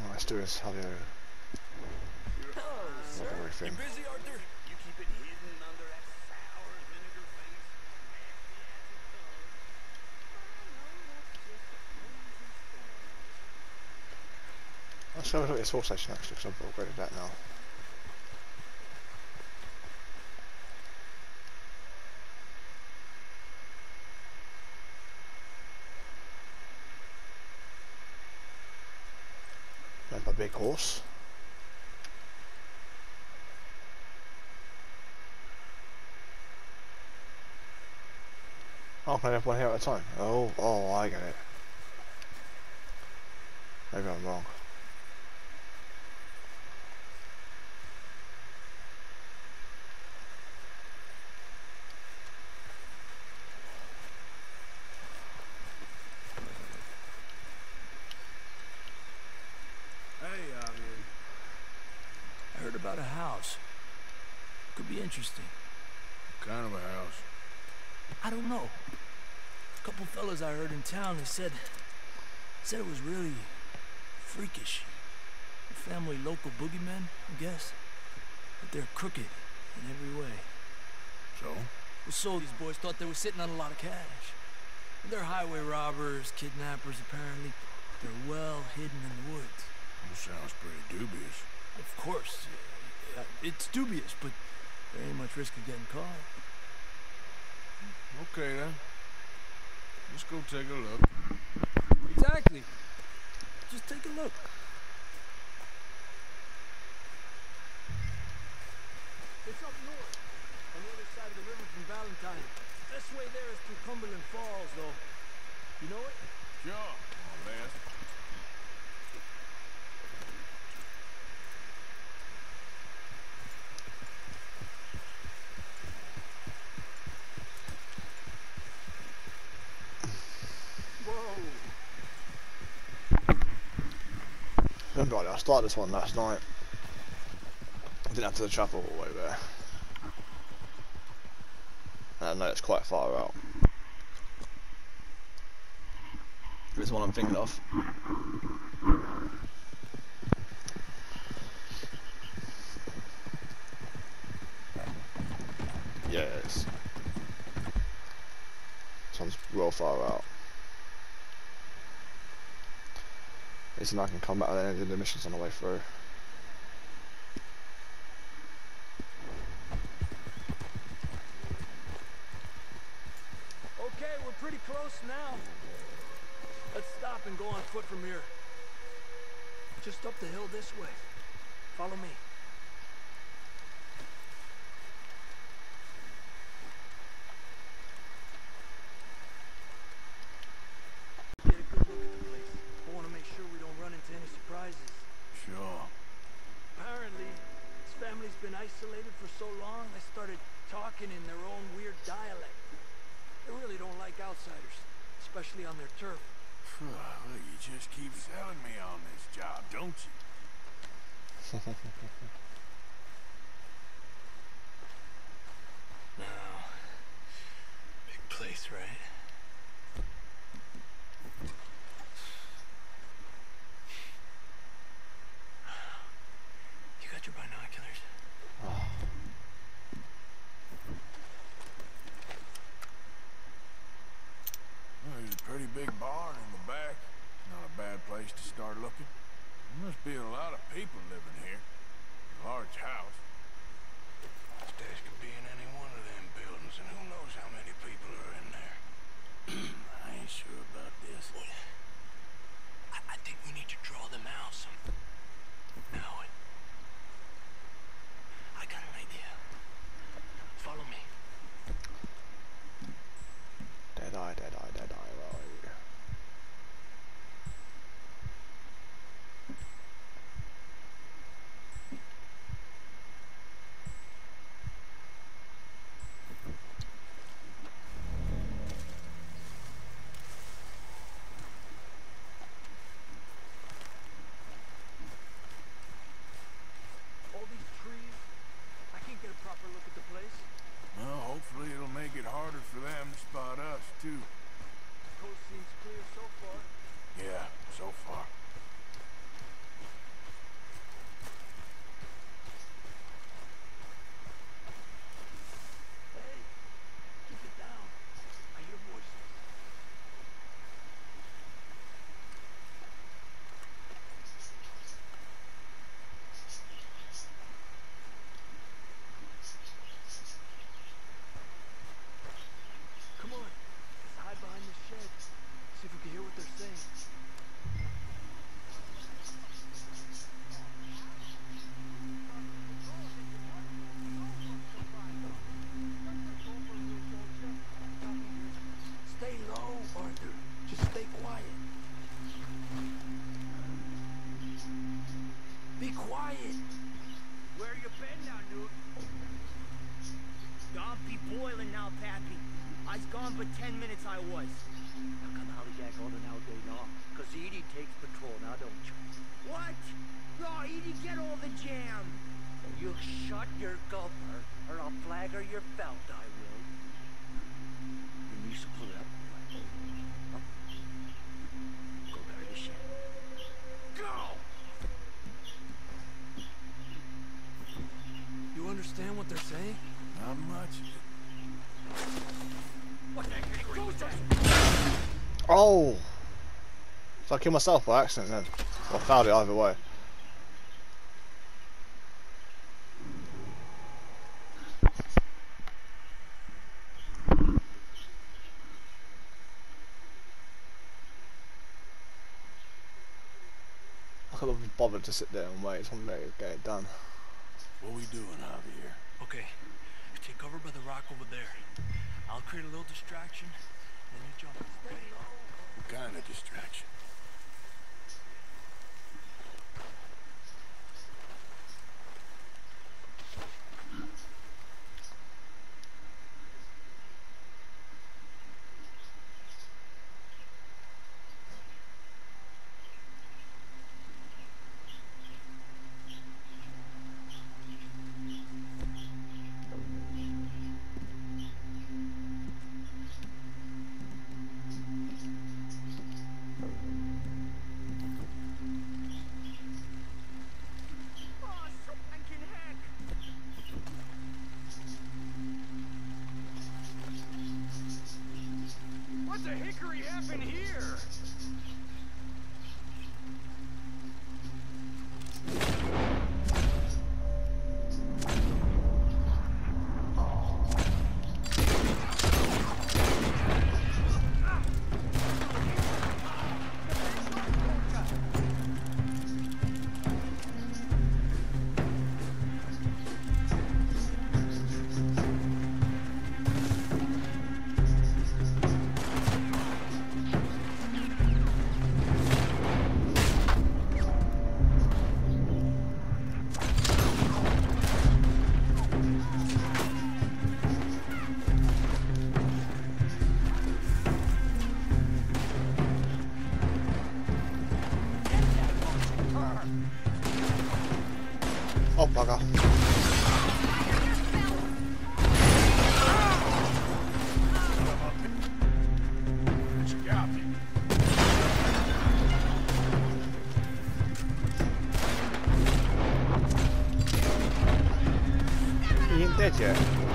Let's do this Javier. Robbery thing. busy, Arthur? You keep it hidden under that sour vinegar face. Let's go look at this horse station actually, because I've upgraded that now. There's my big horse. Oh, can I have one here at a time? Oh, oh, I get it. Maybe I'm wrong. Hey, Javier. I heard about a house. Could be interesting. What kind of a house? I don't know. A fellas I heard in town, they said, said it was really freakish. A family local boogeymen, I guess. But they're crooked in every way. So? Well, so these boys thought they were sitting on a lot of cash. They're highway robbers, kidnappers, apparently. They're well hidden in the woods. Well, sounds pretty dubious. Of course. It's dubious, but there ain't much risk of getting caught. Okay then. Let's go take a look. Exactly. Just take a look. It's up north, on the other side of the river from Valentine. Best way there is through Cumberland Falls, though. You know it? Sure. Or I started this one last night. I didn't have to travel all the way there. I know it's quite far out. This is one I'm thinking of. Yes. This one's real far out. At not going to come back and then do the missions on the way through. Okay, we're pretty close now. Let's stop and go on foot from here. Just up the hill this way. Follow me. So I killed myself by accident then. Or fouled it either way. I could have bothered to sit there and wait. It's one way to get it done. What we doing, Javier? Okay. You take cover by the rock over there. I'll create a little distraction, then you jump. Okay? What kind of distraction? Dead yet.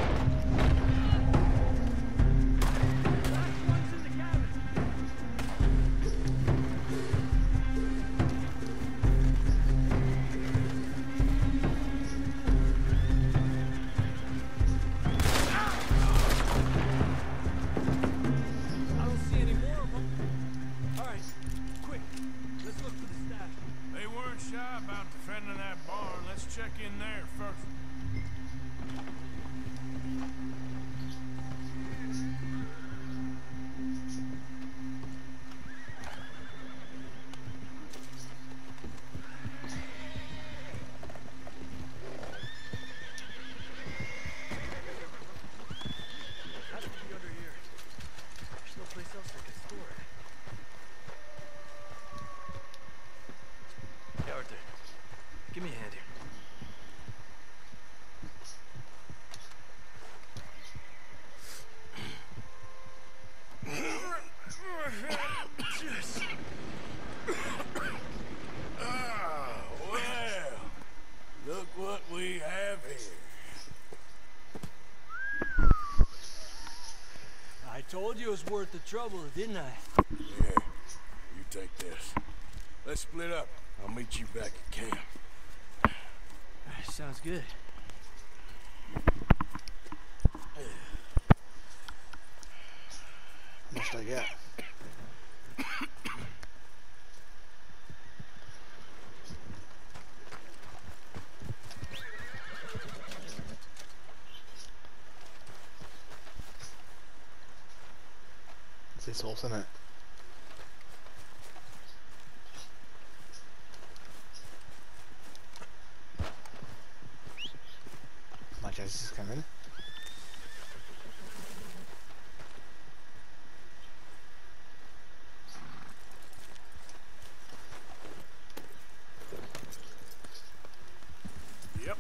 The trouble, didn't I? Yeah, you take this. Let's split up. I'll meet you back at camp. Sounds good. This horse, isn't it? cases came in. Yep.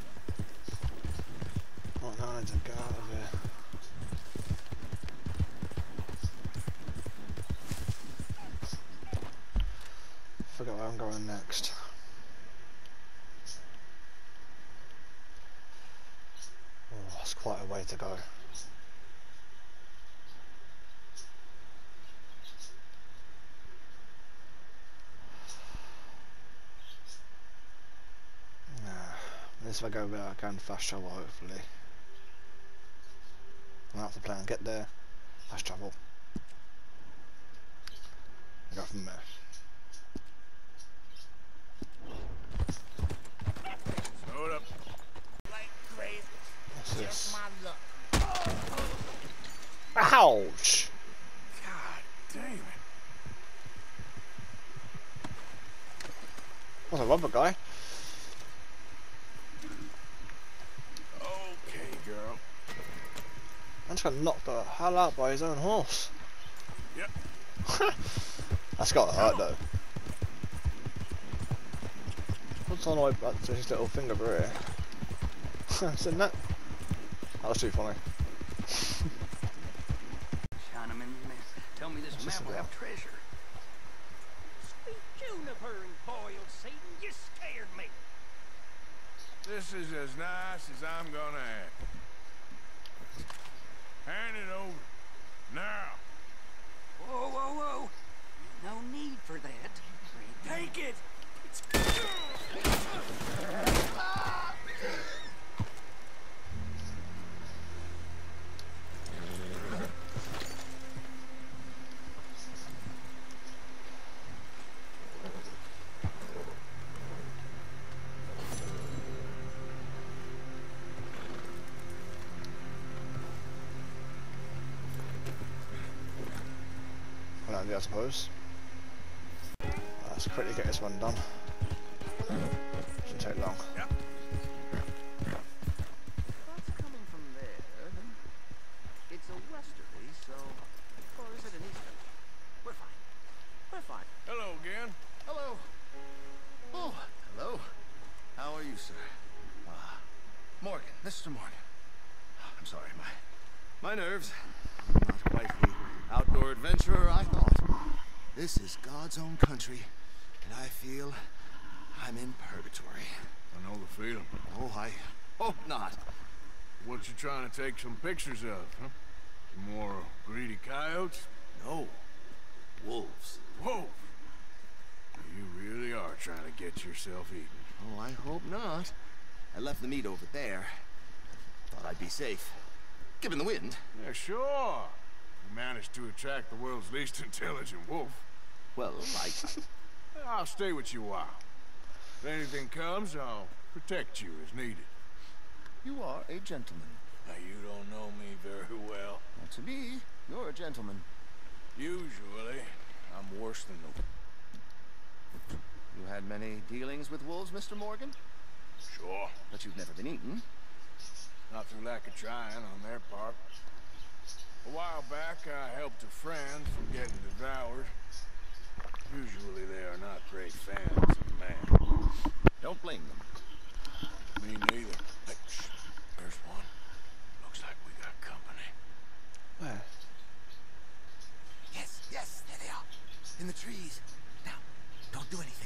Right now I need to get out of here. Forget where I'm going next. Oh, that's quite a way to go. Nah, at least if I go there I can fast travel hopefully. I'll have to plan, get there, fast travel. Go from there. Hold up. Like crazy. What's this? Ouch! God damn it. What's a rubber guy? Okay, girl. I just got knocked the hell out by his own horse. Yep. [LAUGHS] That's got to hurt though. What's on my back to his little finger over here? [LAUGHS] Isn't that? That was too funny. Chinaman, tell me this map will have treasure. Sweet juniper and boiled Satan, you scared me. This is as nice as I'm gonna have. Well, I suppose. Let's quickly get this one done. Shouldn't take long. That's coming from there. It's a westerly, so... Or is it an easterly? We're fine. We're fine. Hello again. Hello. Oh, hello. How are you, sir? Ah, Morgan, Mr. Morgan. I'm sorry, my my nerves. I'm not quite the outdoor adventurer I thought. This is God's own country, and I feel I'm in purgatory. I know the feeling. Oh, I hope not. What you trying to take some pictures of, huh? Some more greedy coyotes? No. Wolves. Whoa! You really are trying to get yourself eaten. Oh, I hope not. I left the meat over there. Thought I'd be safe. Given the wind. Yeah, sure. You managed to attract the world's least [LAUGHS] intelligent wolf. Well, I... Uh, [LAUGHS] I'll stay with you a while. If anything comes, I'll protect you as needed. You are a gentleman. Now, you don't know me very well. Well, to me, you're a gentleman. Usually, I'm worse than the... You had many dealings with wolves, Mr. Morgan? Sure. But you've never been eaten. Not through lack of trying on their part. A while back, I helped a friend from getting devoured. Usually they are not great fans of man. Don't blame them. Me neither. Hey, shh. There's one. Looks like we got company. Where? Yes, yes, there they are. In the trees. Now, don't do anything.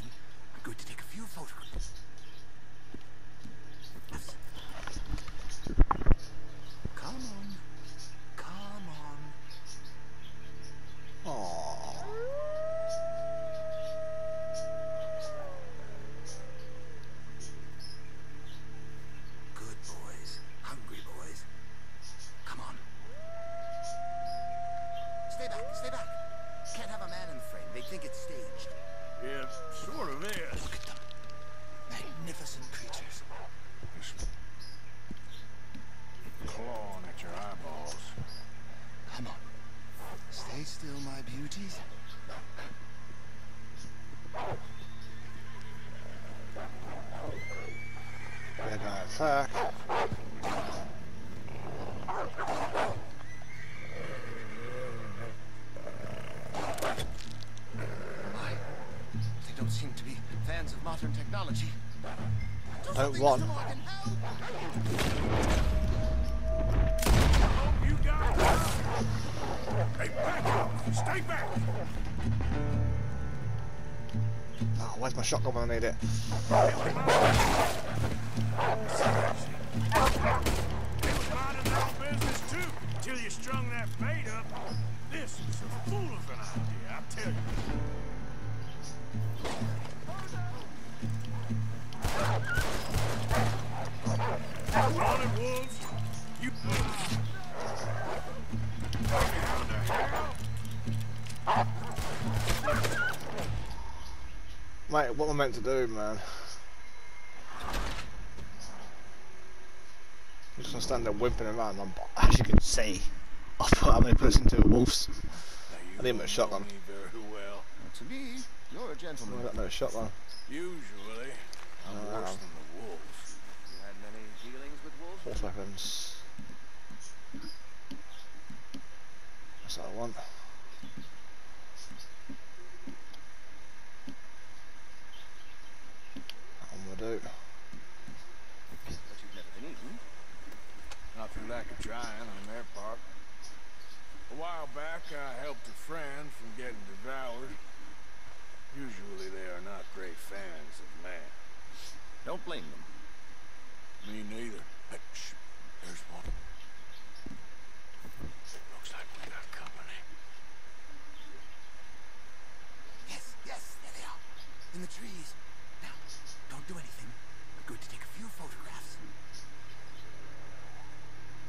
Meant to do, man? I'm just gonna stand there whimpering around. I'm, as you can see, [LAUGHS] I thought I'm gonna put us into wolves. I need him with a shotgun. Very well. To me, you're a gentleman. I got no shotgun. Usually, I'm Uh, worse than the wolves. You had many dealings with wolves? Force weapons. That's what I want. That one will do. But you've never been eaten. Not through lack of trying on their part. A while back, I helped a friend from getting devoured. Usually they are not great fans of man. Don't blame them. Me neither. Hey, shh. There's one. Looks like we got company. Yes, yes, there they are. In the trees. Now, don't do anything. We're going to take a few photographs.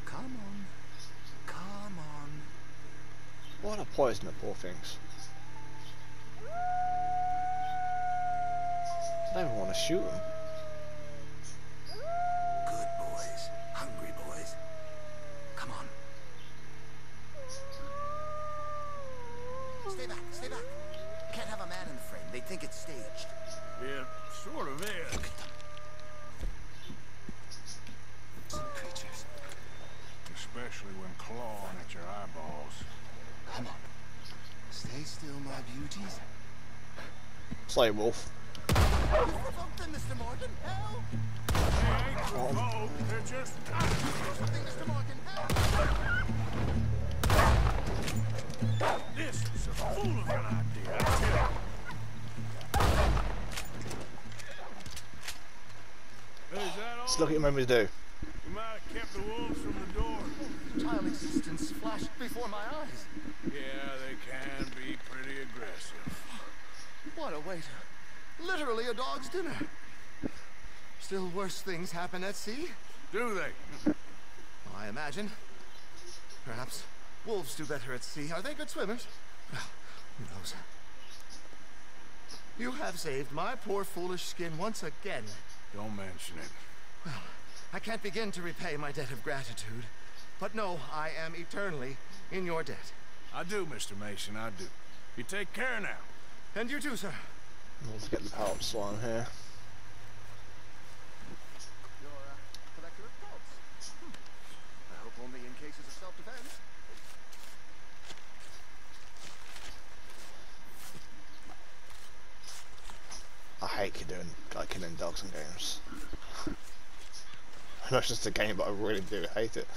Come on. Come on. Why a I poison the poor things? I don't even want to shoot them. Good boys. Hungry boys. Come on. Stay back, stay back. Can't have a man in the frame. They think it's staged. Yeah, sort of is. Some creatures. Especially when clawing at your eyeballs. Come on. Stay still, my beauties. Slay wolf. You provoked them, Mr. Morgan. Help! They ain't they're just... Something, Mr. Morgan. Help! This is a fool of an idea, I tell you. Is that all? Let's look at your memories do. You might have kept the wolves from the door. Entire existence flashed before my eyes. Yeah, they can be pretty aggressive. What a way to... Literally a dog's dinner. Still worse things happen at sea. Do they? I imagine. Perhaps wolves do better at sea. Are they good swimmers? Well, who knows? You have saved my poor foolish skin once again. Don't mention it. Well, I can't begin to repay my debt of gratitude. But no, I am eternally in your debt. I do, Mr. Mason, I do. You take care now. And you too, sir. Let's get the power swan here. You're a collector of thoughts. I hope only in cases of self-defense. I hate doing like killing dogs in games. [LAUGHS] I know it's just a game, but I really do hate it.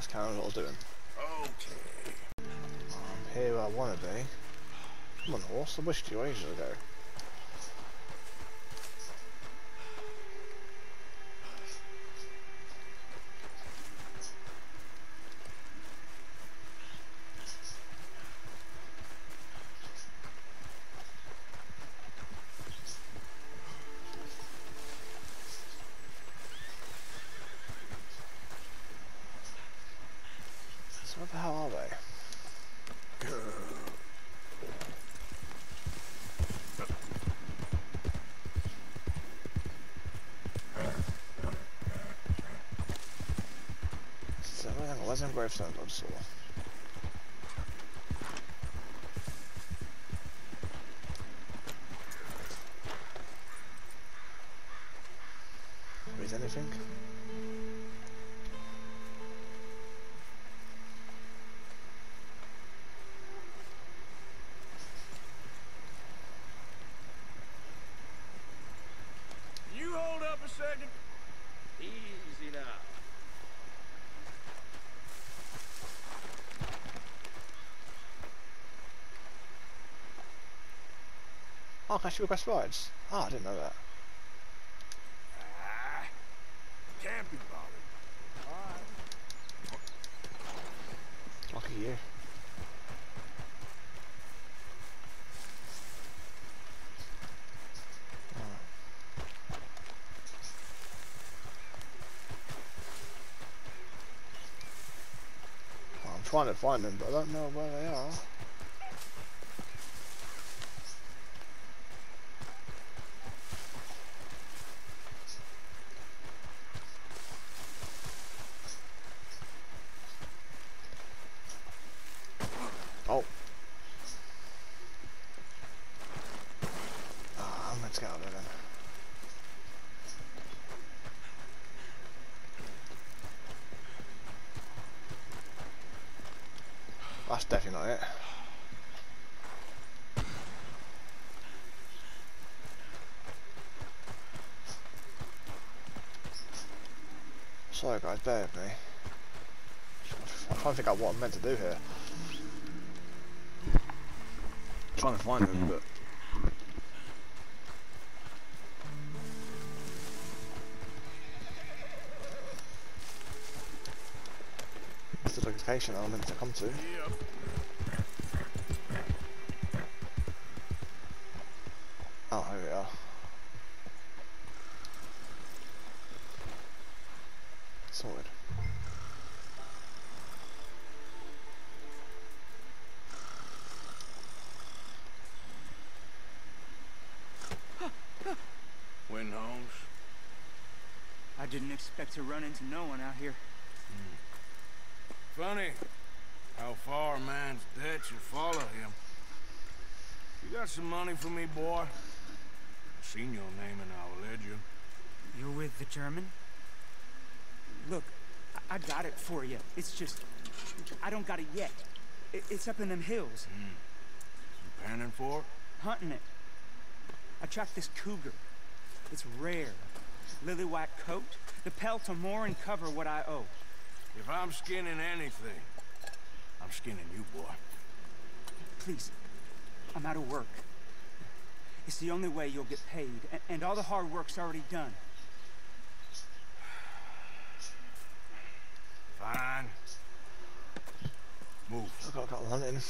Let's carry on what I was doing. Okay. I'm here where I want to be. Come on, horse. I wished you ages ago. So what the hell are they? So, I saw? Read anything? You hold up a second. Easy now. Oh, can I actually request rides? Oh, I didn't know that. Ah, can't be bothered. Right. Lucky you. I'm trying to find them, but I don't know where they are. Oh. Ah, let's get out of there then. That's definitely not it. Sorry guys, bear with me. I'm trying to figure out what I'm meant to do here. trying to find them, but it's the location I'm meant to come to. Yep. Sorted. Win Holmes. I didn't expect to run into no one out here. Hmm. Funny how far a man's debts will follow him. You got some money for me, boy? I've seen your name in our ledger. You're with the German? Look, I, I got it for you. It's just, I don't got it yet. It's up in them hills. Hmm. You panning for it? Hunting it. I tracked this cougar. It's rare. Lily white coat. The pelt will more and cover what I owe. If I'm skinning anything, I'm skinning you, boy. Please, I'm out of work. It's the only way you'll get paid, and, and all the hard work's already done. Fine. Move. I've got, got hunting.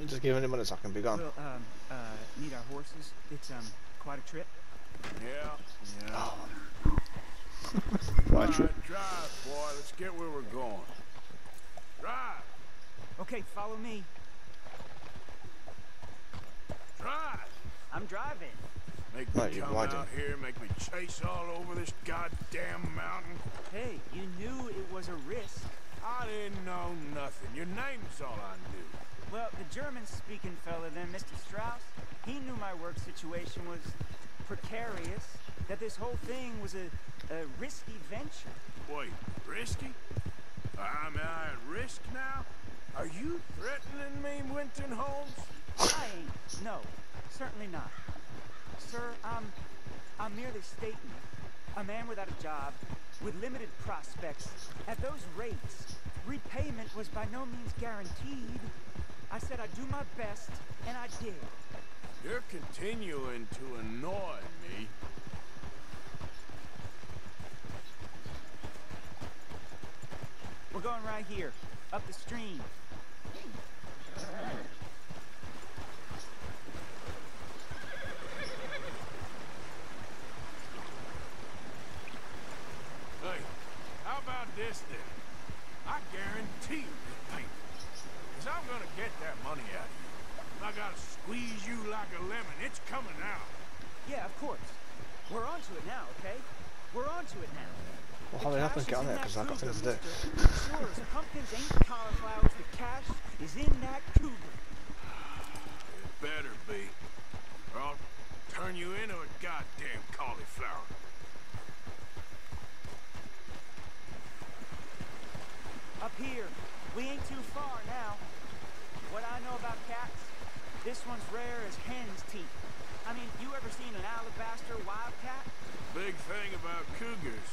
I'm just giving him minutes I can be gone. We'll, um, uh, need our horses. It's, um, quite a trip. Yeah, yeah. [LAUGHS] Why All trip? right, drive, boy. Let's get where we're going. Drive, Okay, follow me. drive. I'm driving. Make me you come blinded. out here, make me chase all over this goddamn mountain. Hey, you knew it was a risk. I didn't know nothing. Your name's all I knew. Well, the German-speaking fella then, Mr. Strauss, he knew my work situation was precarious, that this whole thing was a, a risky venture. Wait, risky? Uh, I'm I at risk now? Are you threatening me, Winton Holmes? I ain't. No, certainly not. Sir, I'm, I'm merely stating, a man without a job, with limited prospects, at those rates, repayment was by no means guaranteed. I said I'd do my best, and I did. You're continuing to annoy me. We're going right here, up the stream. Hey, how about this then? I guarantee you this payment. Cause I'm gonna get that money out of you. I gotta squeeze you like a lemon, it's coming out. Yeah, of course. We're onto it now, okay? We're onto it now. Well, how hurry up and get on there because I've got things to do. Sure as pumpkins ain't cauliflowers, the cash is in that cougar. It better be. Or I'll turn you into a goddamn cauliflower. Up here, we ain't too far now. What I know about cats, this one's rare as hen's teeth. I mean, you ever seen an alabaster wildcat? Big thing about cougars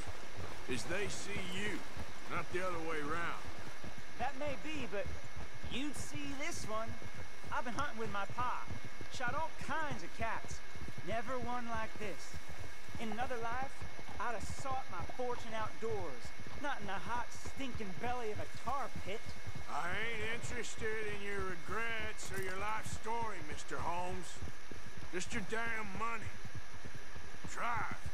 is they see you, not the other way around. That may be, but you'd see this one. I've been hunting with my pa. Shot all kinds of cats. Never one like this. In another life, I'd have sought my fortune outdoors, not in the hot, stinking belly of a tar pit. I ain't interested in your regrets or your life story, Mr. Holmes. Just your damn money. Drive.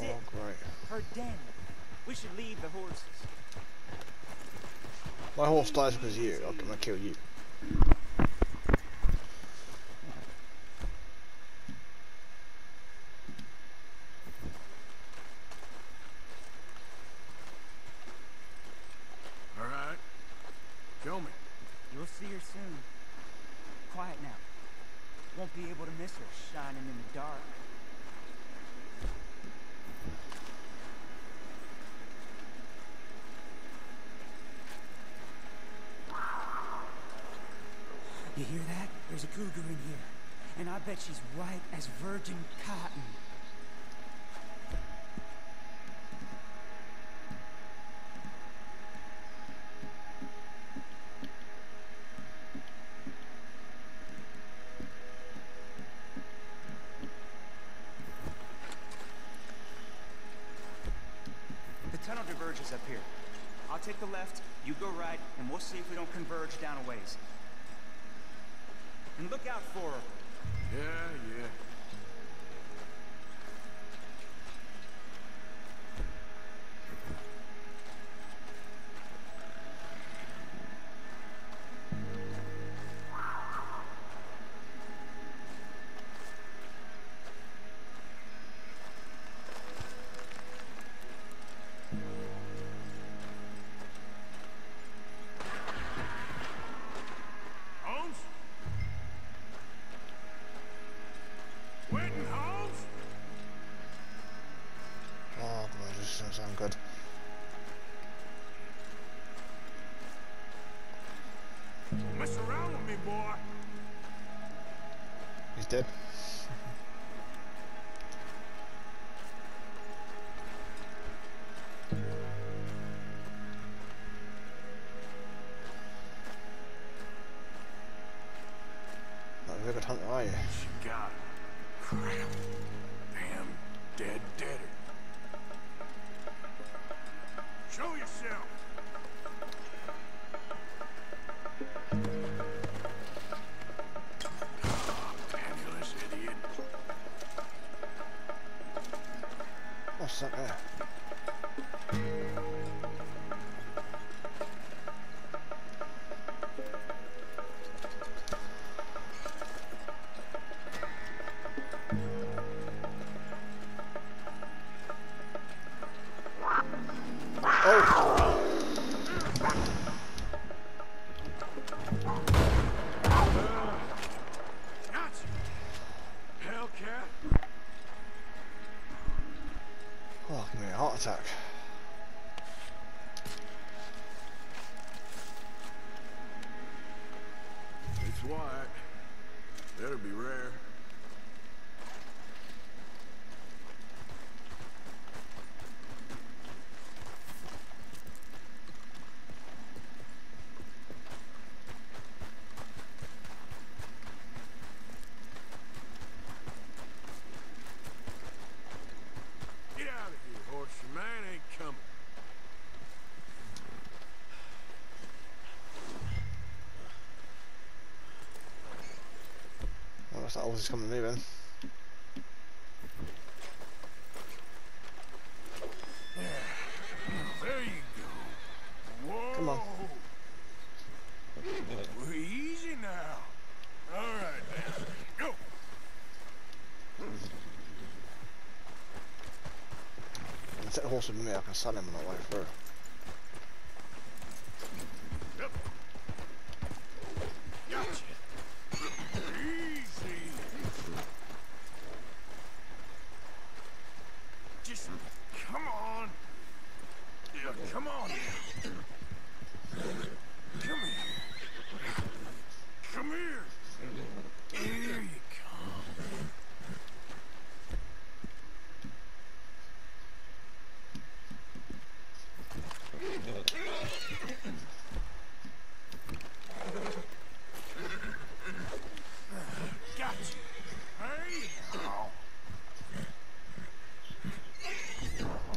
Oh, it. great. Her den. We should leave the horses. My horse dies because you. I'm gonna kill you. All right. Show me. You'll see her soon. Quiet now. Won't be able to miss her shining in the dark. You hear that? There's a cougar in here. And I bet she's white as virgin cotton. The tunnel diverges up here. I'll take the left, you go right, and we'll see if we don't converge down a ways. And look out for her. Yeah, yeah. Well, that's that horse is coming to me then. There you go. Whoa. Come on. We're easy now. All right, man. Go. If the horse with me, I can sell him on the way through. Yep. Gotcha. Easy. Just come on. Yeah, come on. Come here. Come here. Here you come. Got you. Hey.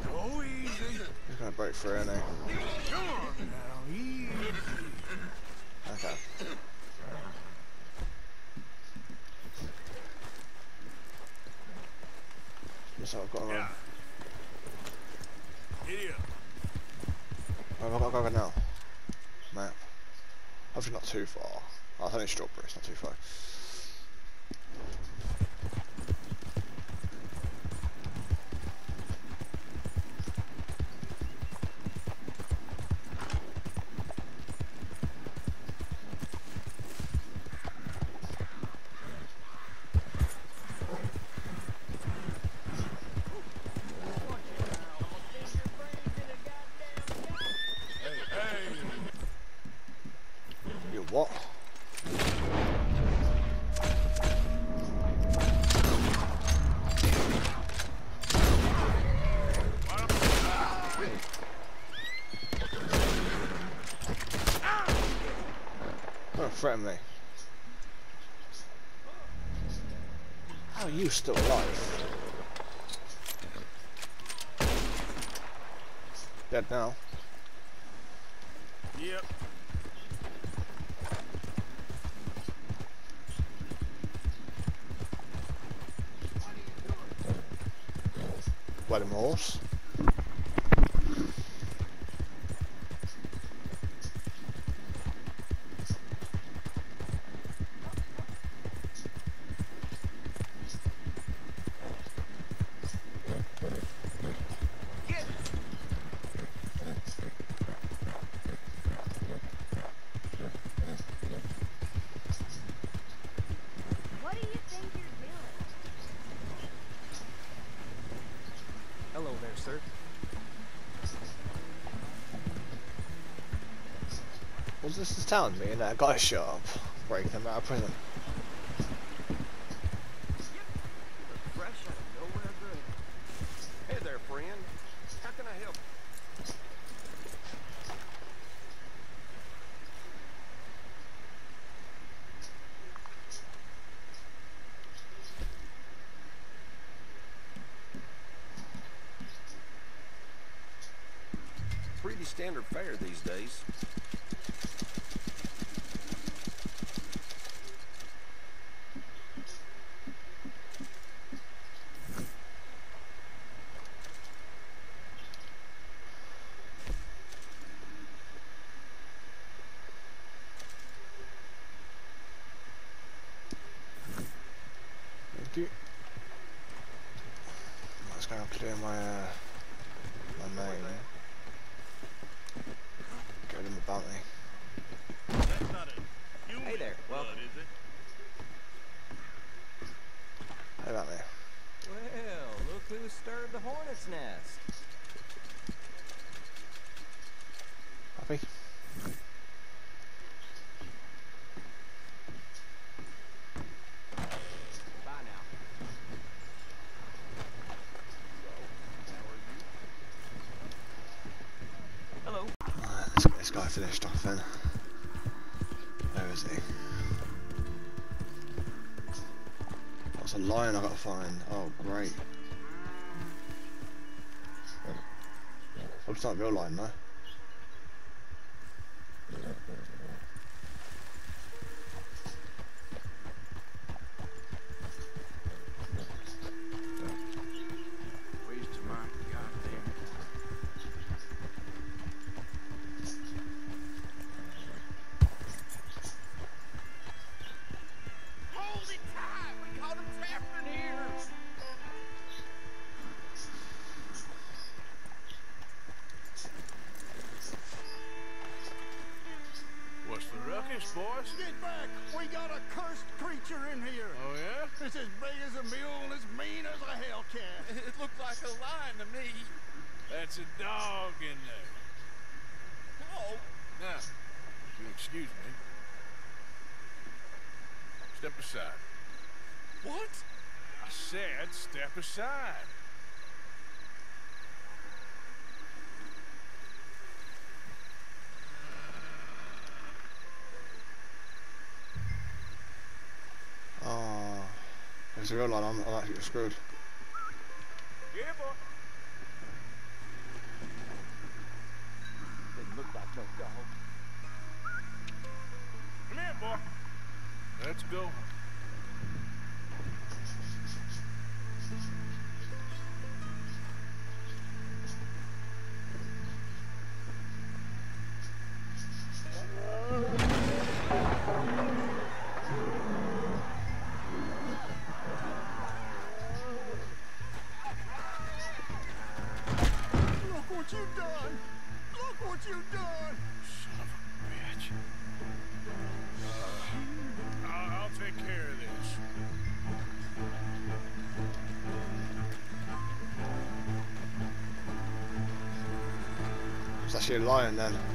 Go easy. He's gonna break through, isn't he? Come on now. Easy. Okay. Like I've got to run. Giddy up. I've got to go now. Map. Hopefully not too far. Oh, it's only it's not too far. You what? Don't threaten me. How are you still alive? Dead now. Yep. What a horse. What do you think you're doing? Hello there, sir. Town me and that guy shut up? break them out of prison. Fresh out of nowhere good. Hey there, friend. How can I help? Pretty standard fare these days. Thank you. Let's go and clear my uh, my main. Get him a bounty. Hey there, welcome. Hey bounty. Well, look who stirred the hornet's nest. Happy? this guy finished off then. Where is he? That's a lion I gotta find? Oh, great. Not a real lion, though. There's a real lion. I'm, I'm actually screwed. Yeah. Didn't look like no dog. Come here, boy. Let's go. Actually lion then.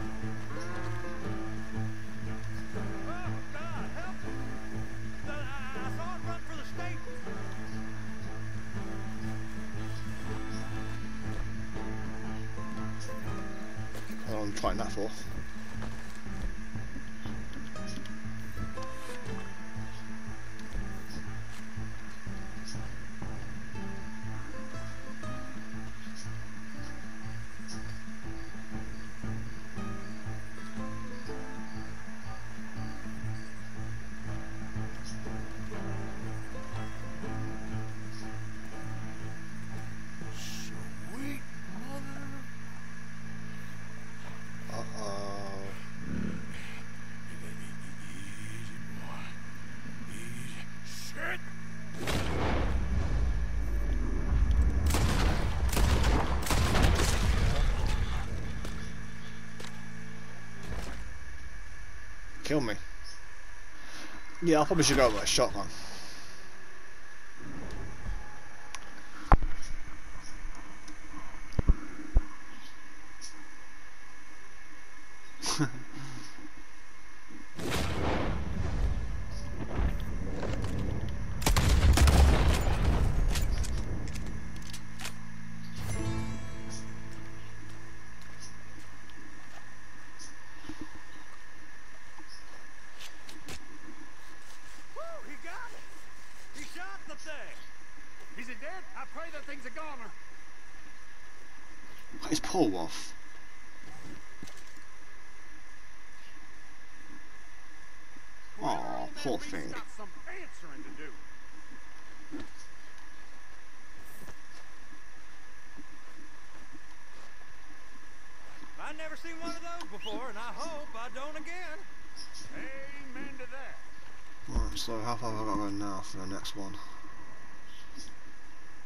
Kill me. Yeah, I probably should go with a shotgun. Shot the thing! Is it dead? I pray that thing's a goner. What is Paul Wolf? Oh, poor thing. Got some answering to do. I've never seen one of those before, and I hope I don't again. Amen to that. Right, so how far have I got to go now for the next one?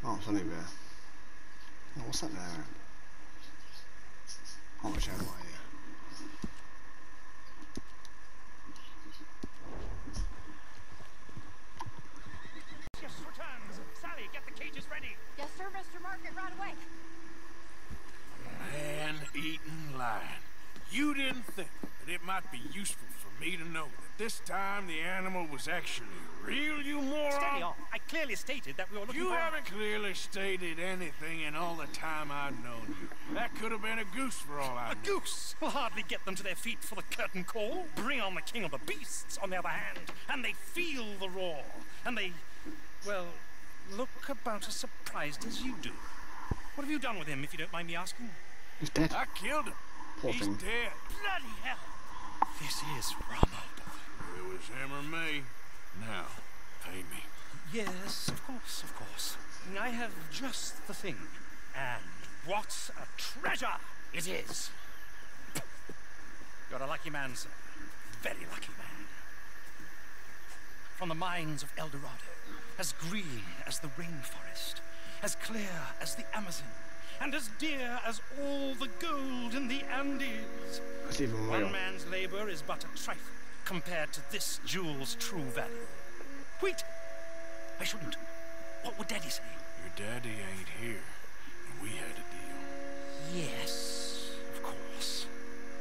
Oh, it's only there. Oh, what's that there? How much am I here? Yes, returns. Sally, get the cages ready. Yes, sir, Mr. Market, right away. Man-eating lion. You didn't think that it might be useful for me to know that this time the animal was actually real, you moron. Steady on. I clearly stated that we were looking You for... You haven't clearly stated anything in all the time I've known you. That could have been a goose for all I A know. goose will hardly get them to their feet for the curtain call. Bring on the king of the beasts, on the other hand, and they feel the roar. And they, well, look about as surprised as you do. What have you done with him, if you don't mind me asking? He's dead. I killed him. Poor He's thing. dead. Bloody hell! This is Rama. It was him or me. Now, pay me. Yes, of course, of course. I have just the thing. And what a treasure it is! You're a lucky man, sir. Very lucky man. From the mines of El Dorado, as green as the rainforest, as clear as the Amazon, and as dear as all the gold in the Andes. That's even real. One man's labor is but a trifle compared to this jewel's true value. Wait! I shouldn't. What would Daddy say? Your daddy ain't here, and we had a deal. Yes, of course.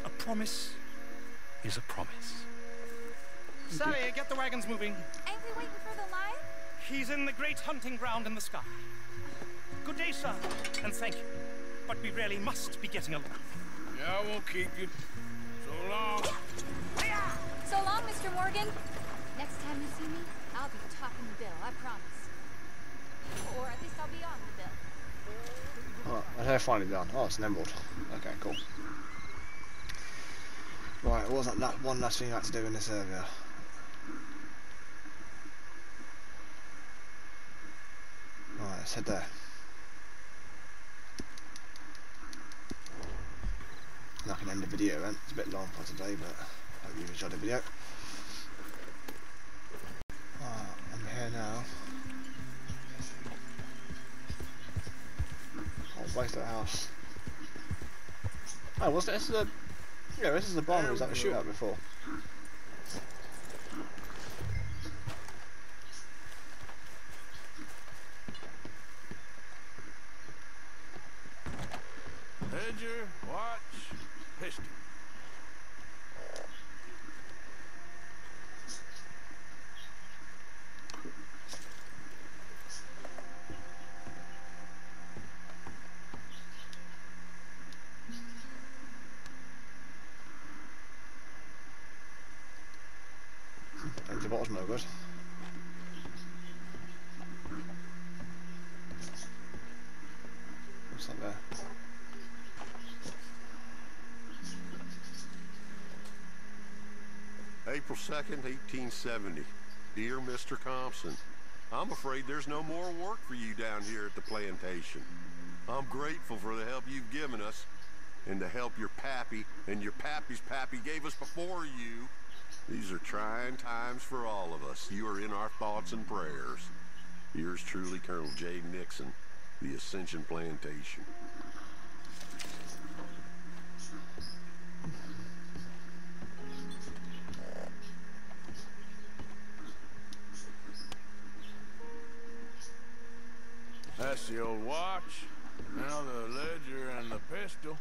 A promise is a promise. Sally, get the wagons moving. Ain't we waiting for the lion? He's in the great hunting ground in the sky. Good day, sir, and thank you. But we really must be getting along. Yeah, I won't keep you. So long. So long, Mr. Morgan. Next time you see me, I'll be topping the bill, I promise. Or at least I'll be on the bill. Oh, I have finally done. Oh, it's an emerald. Okay, cool. Right, it wasn't that one last thing I had to do in this area. Right, let's head there. And I can end the video then. It's a bit long for today, but hope you enjoyed the video. Right, I'm here now. Oh, waste of house. Oh, was this the... Yeah, this is the barn that was at the shootout before. Ledger, watch, pistol. Empty bottle's no good. What's that there? April 2nd, 1870. Dear Mr. Thompson, I'm afraid there's no more work for you down here at the plantation. I'm grateful for the help you've given us and the help your pappy and your pappy's pappy gave us before you. These are trying times for all of us. You are in our thoughts and prayers. Yours truly, Colonel J. Nixon, the Ascension Plantation. That's the old watch. Now the ledger and the pistol.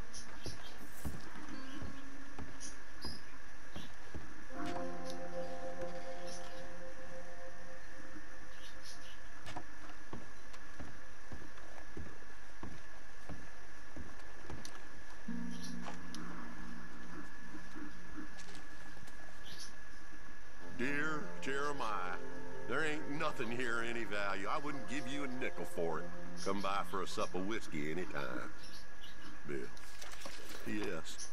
Dear Jeremiah, there ain't nothing here any value. I wouldn't give you a nickel for it. Come by for a sup of whiskey anytime. Bill. Yes.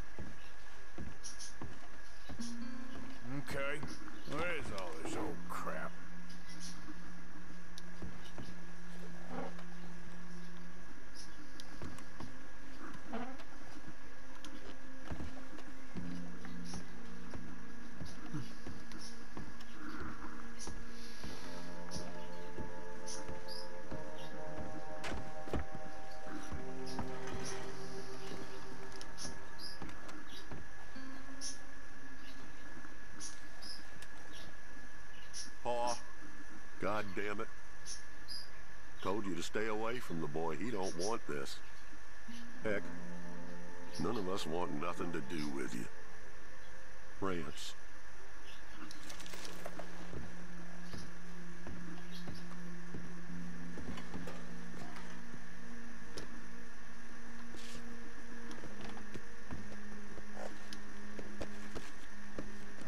Okay. Where is all this old crap? God damn it. Told you to stay away from the boy. He don't want this. Heck, none of us want nothing to do with you. Rance.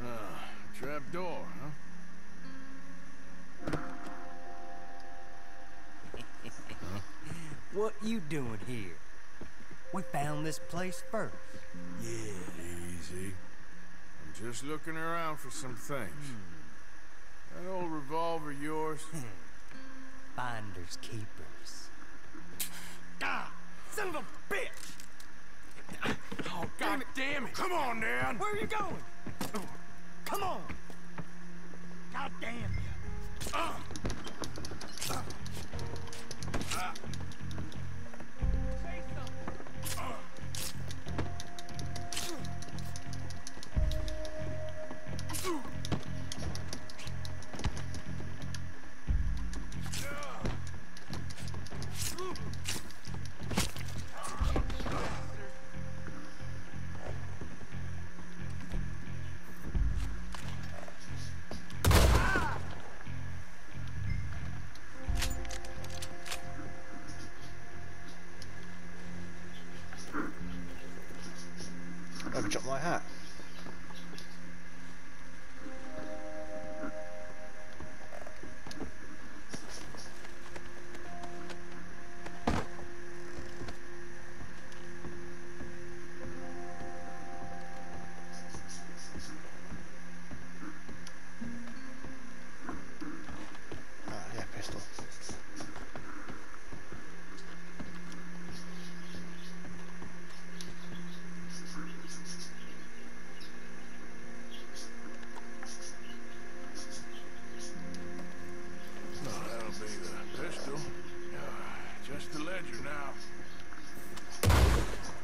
Ah, trap door, huh? What you doing here? We found this place first. Yeah. Easy. I'm just looking around for some things. That old revolver yours? Finders keepers. Ah, son of a bitch! Oh, god damn it! Come on, Dan! Where are you going? Come on! God damn you! Uh. Uh. Uh.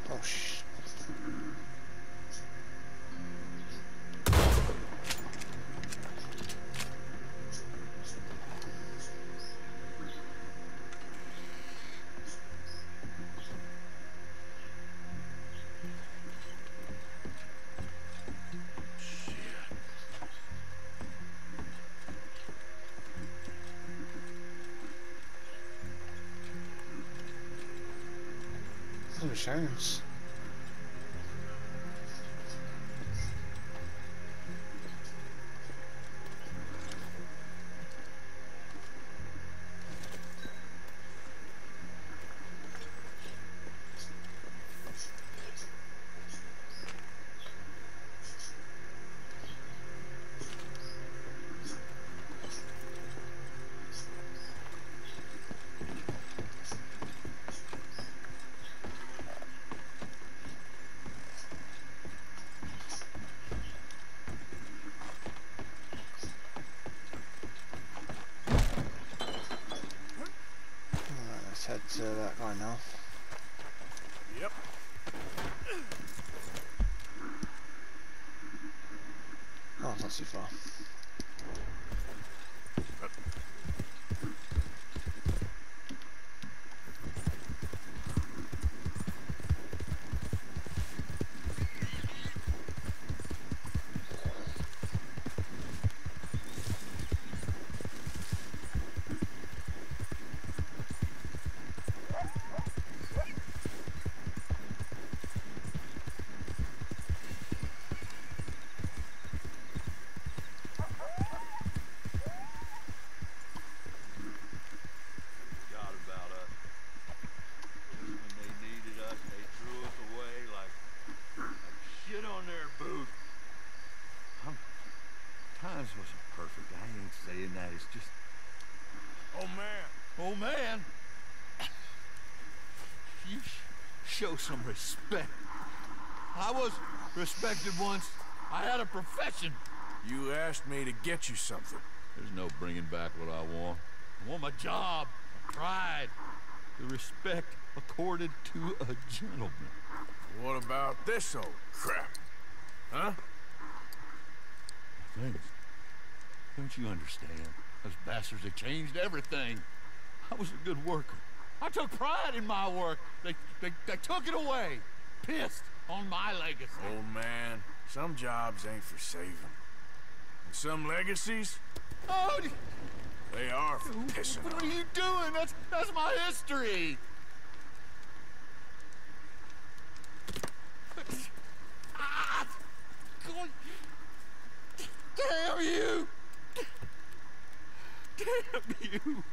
Oh, sh. Oh, show some respect. I was respected once. I had a profession. You asked me to get you something. There's no bringing back what I want. I want my job, my pride, the respect accorded to a gentleman. What about this old crap? Huh? Things. Don't you understand? Those bastards, have changed everything. I was a good worker. I took pride in my work. They, they, they took it away. Pissed on my legacy. Old man, Some jobs ain't for saving. And some legacies, Oh, they are for pissing what on. are you doing? That's that's my history. Ah! God. Damn you! Damn you!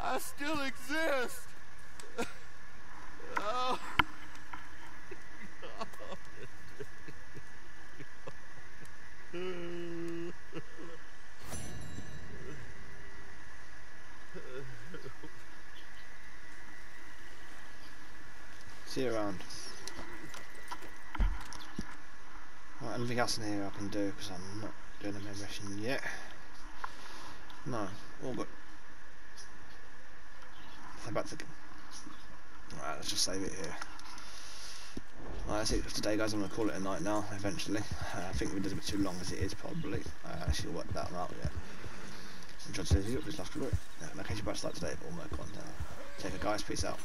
I still exist. Oh. See you around. Right, anything else in here I can do because I'm not doing a main mission yet. No, all good. So back to Right, let's just save it here. Right, that's it for today guys, I'm going to call it a night now, eventually. Uh, I think we did a bit too long as it is, probably. I actually worked that one out yet. Please like to it. Uh, in case you're about to start today, but all my content. Take care guys, peace out.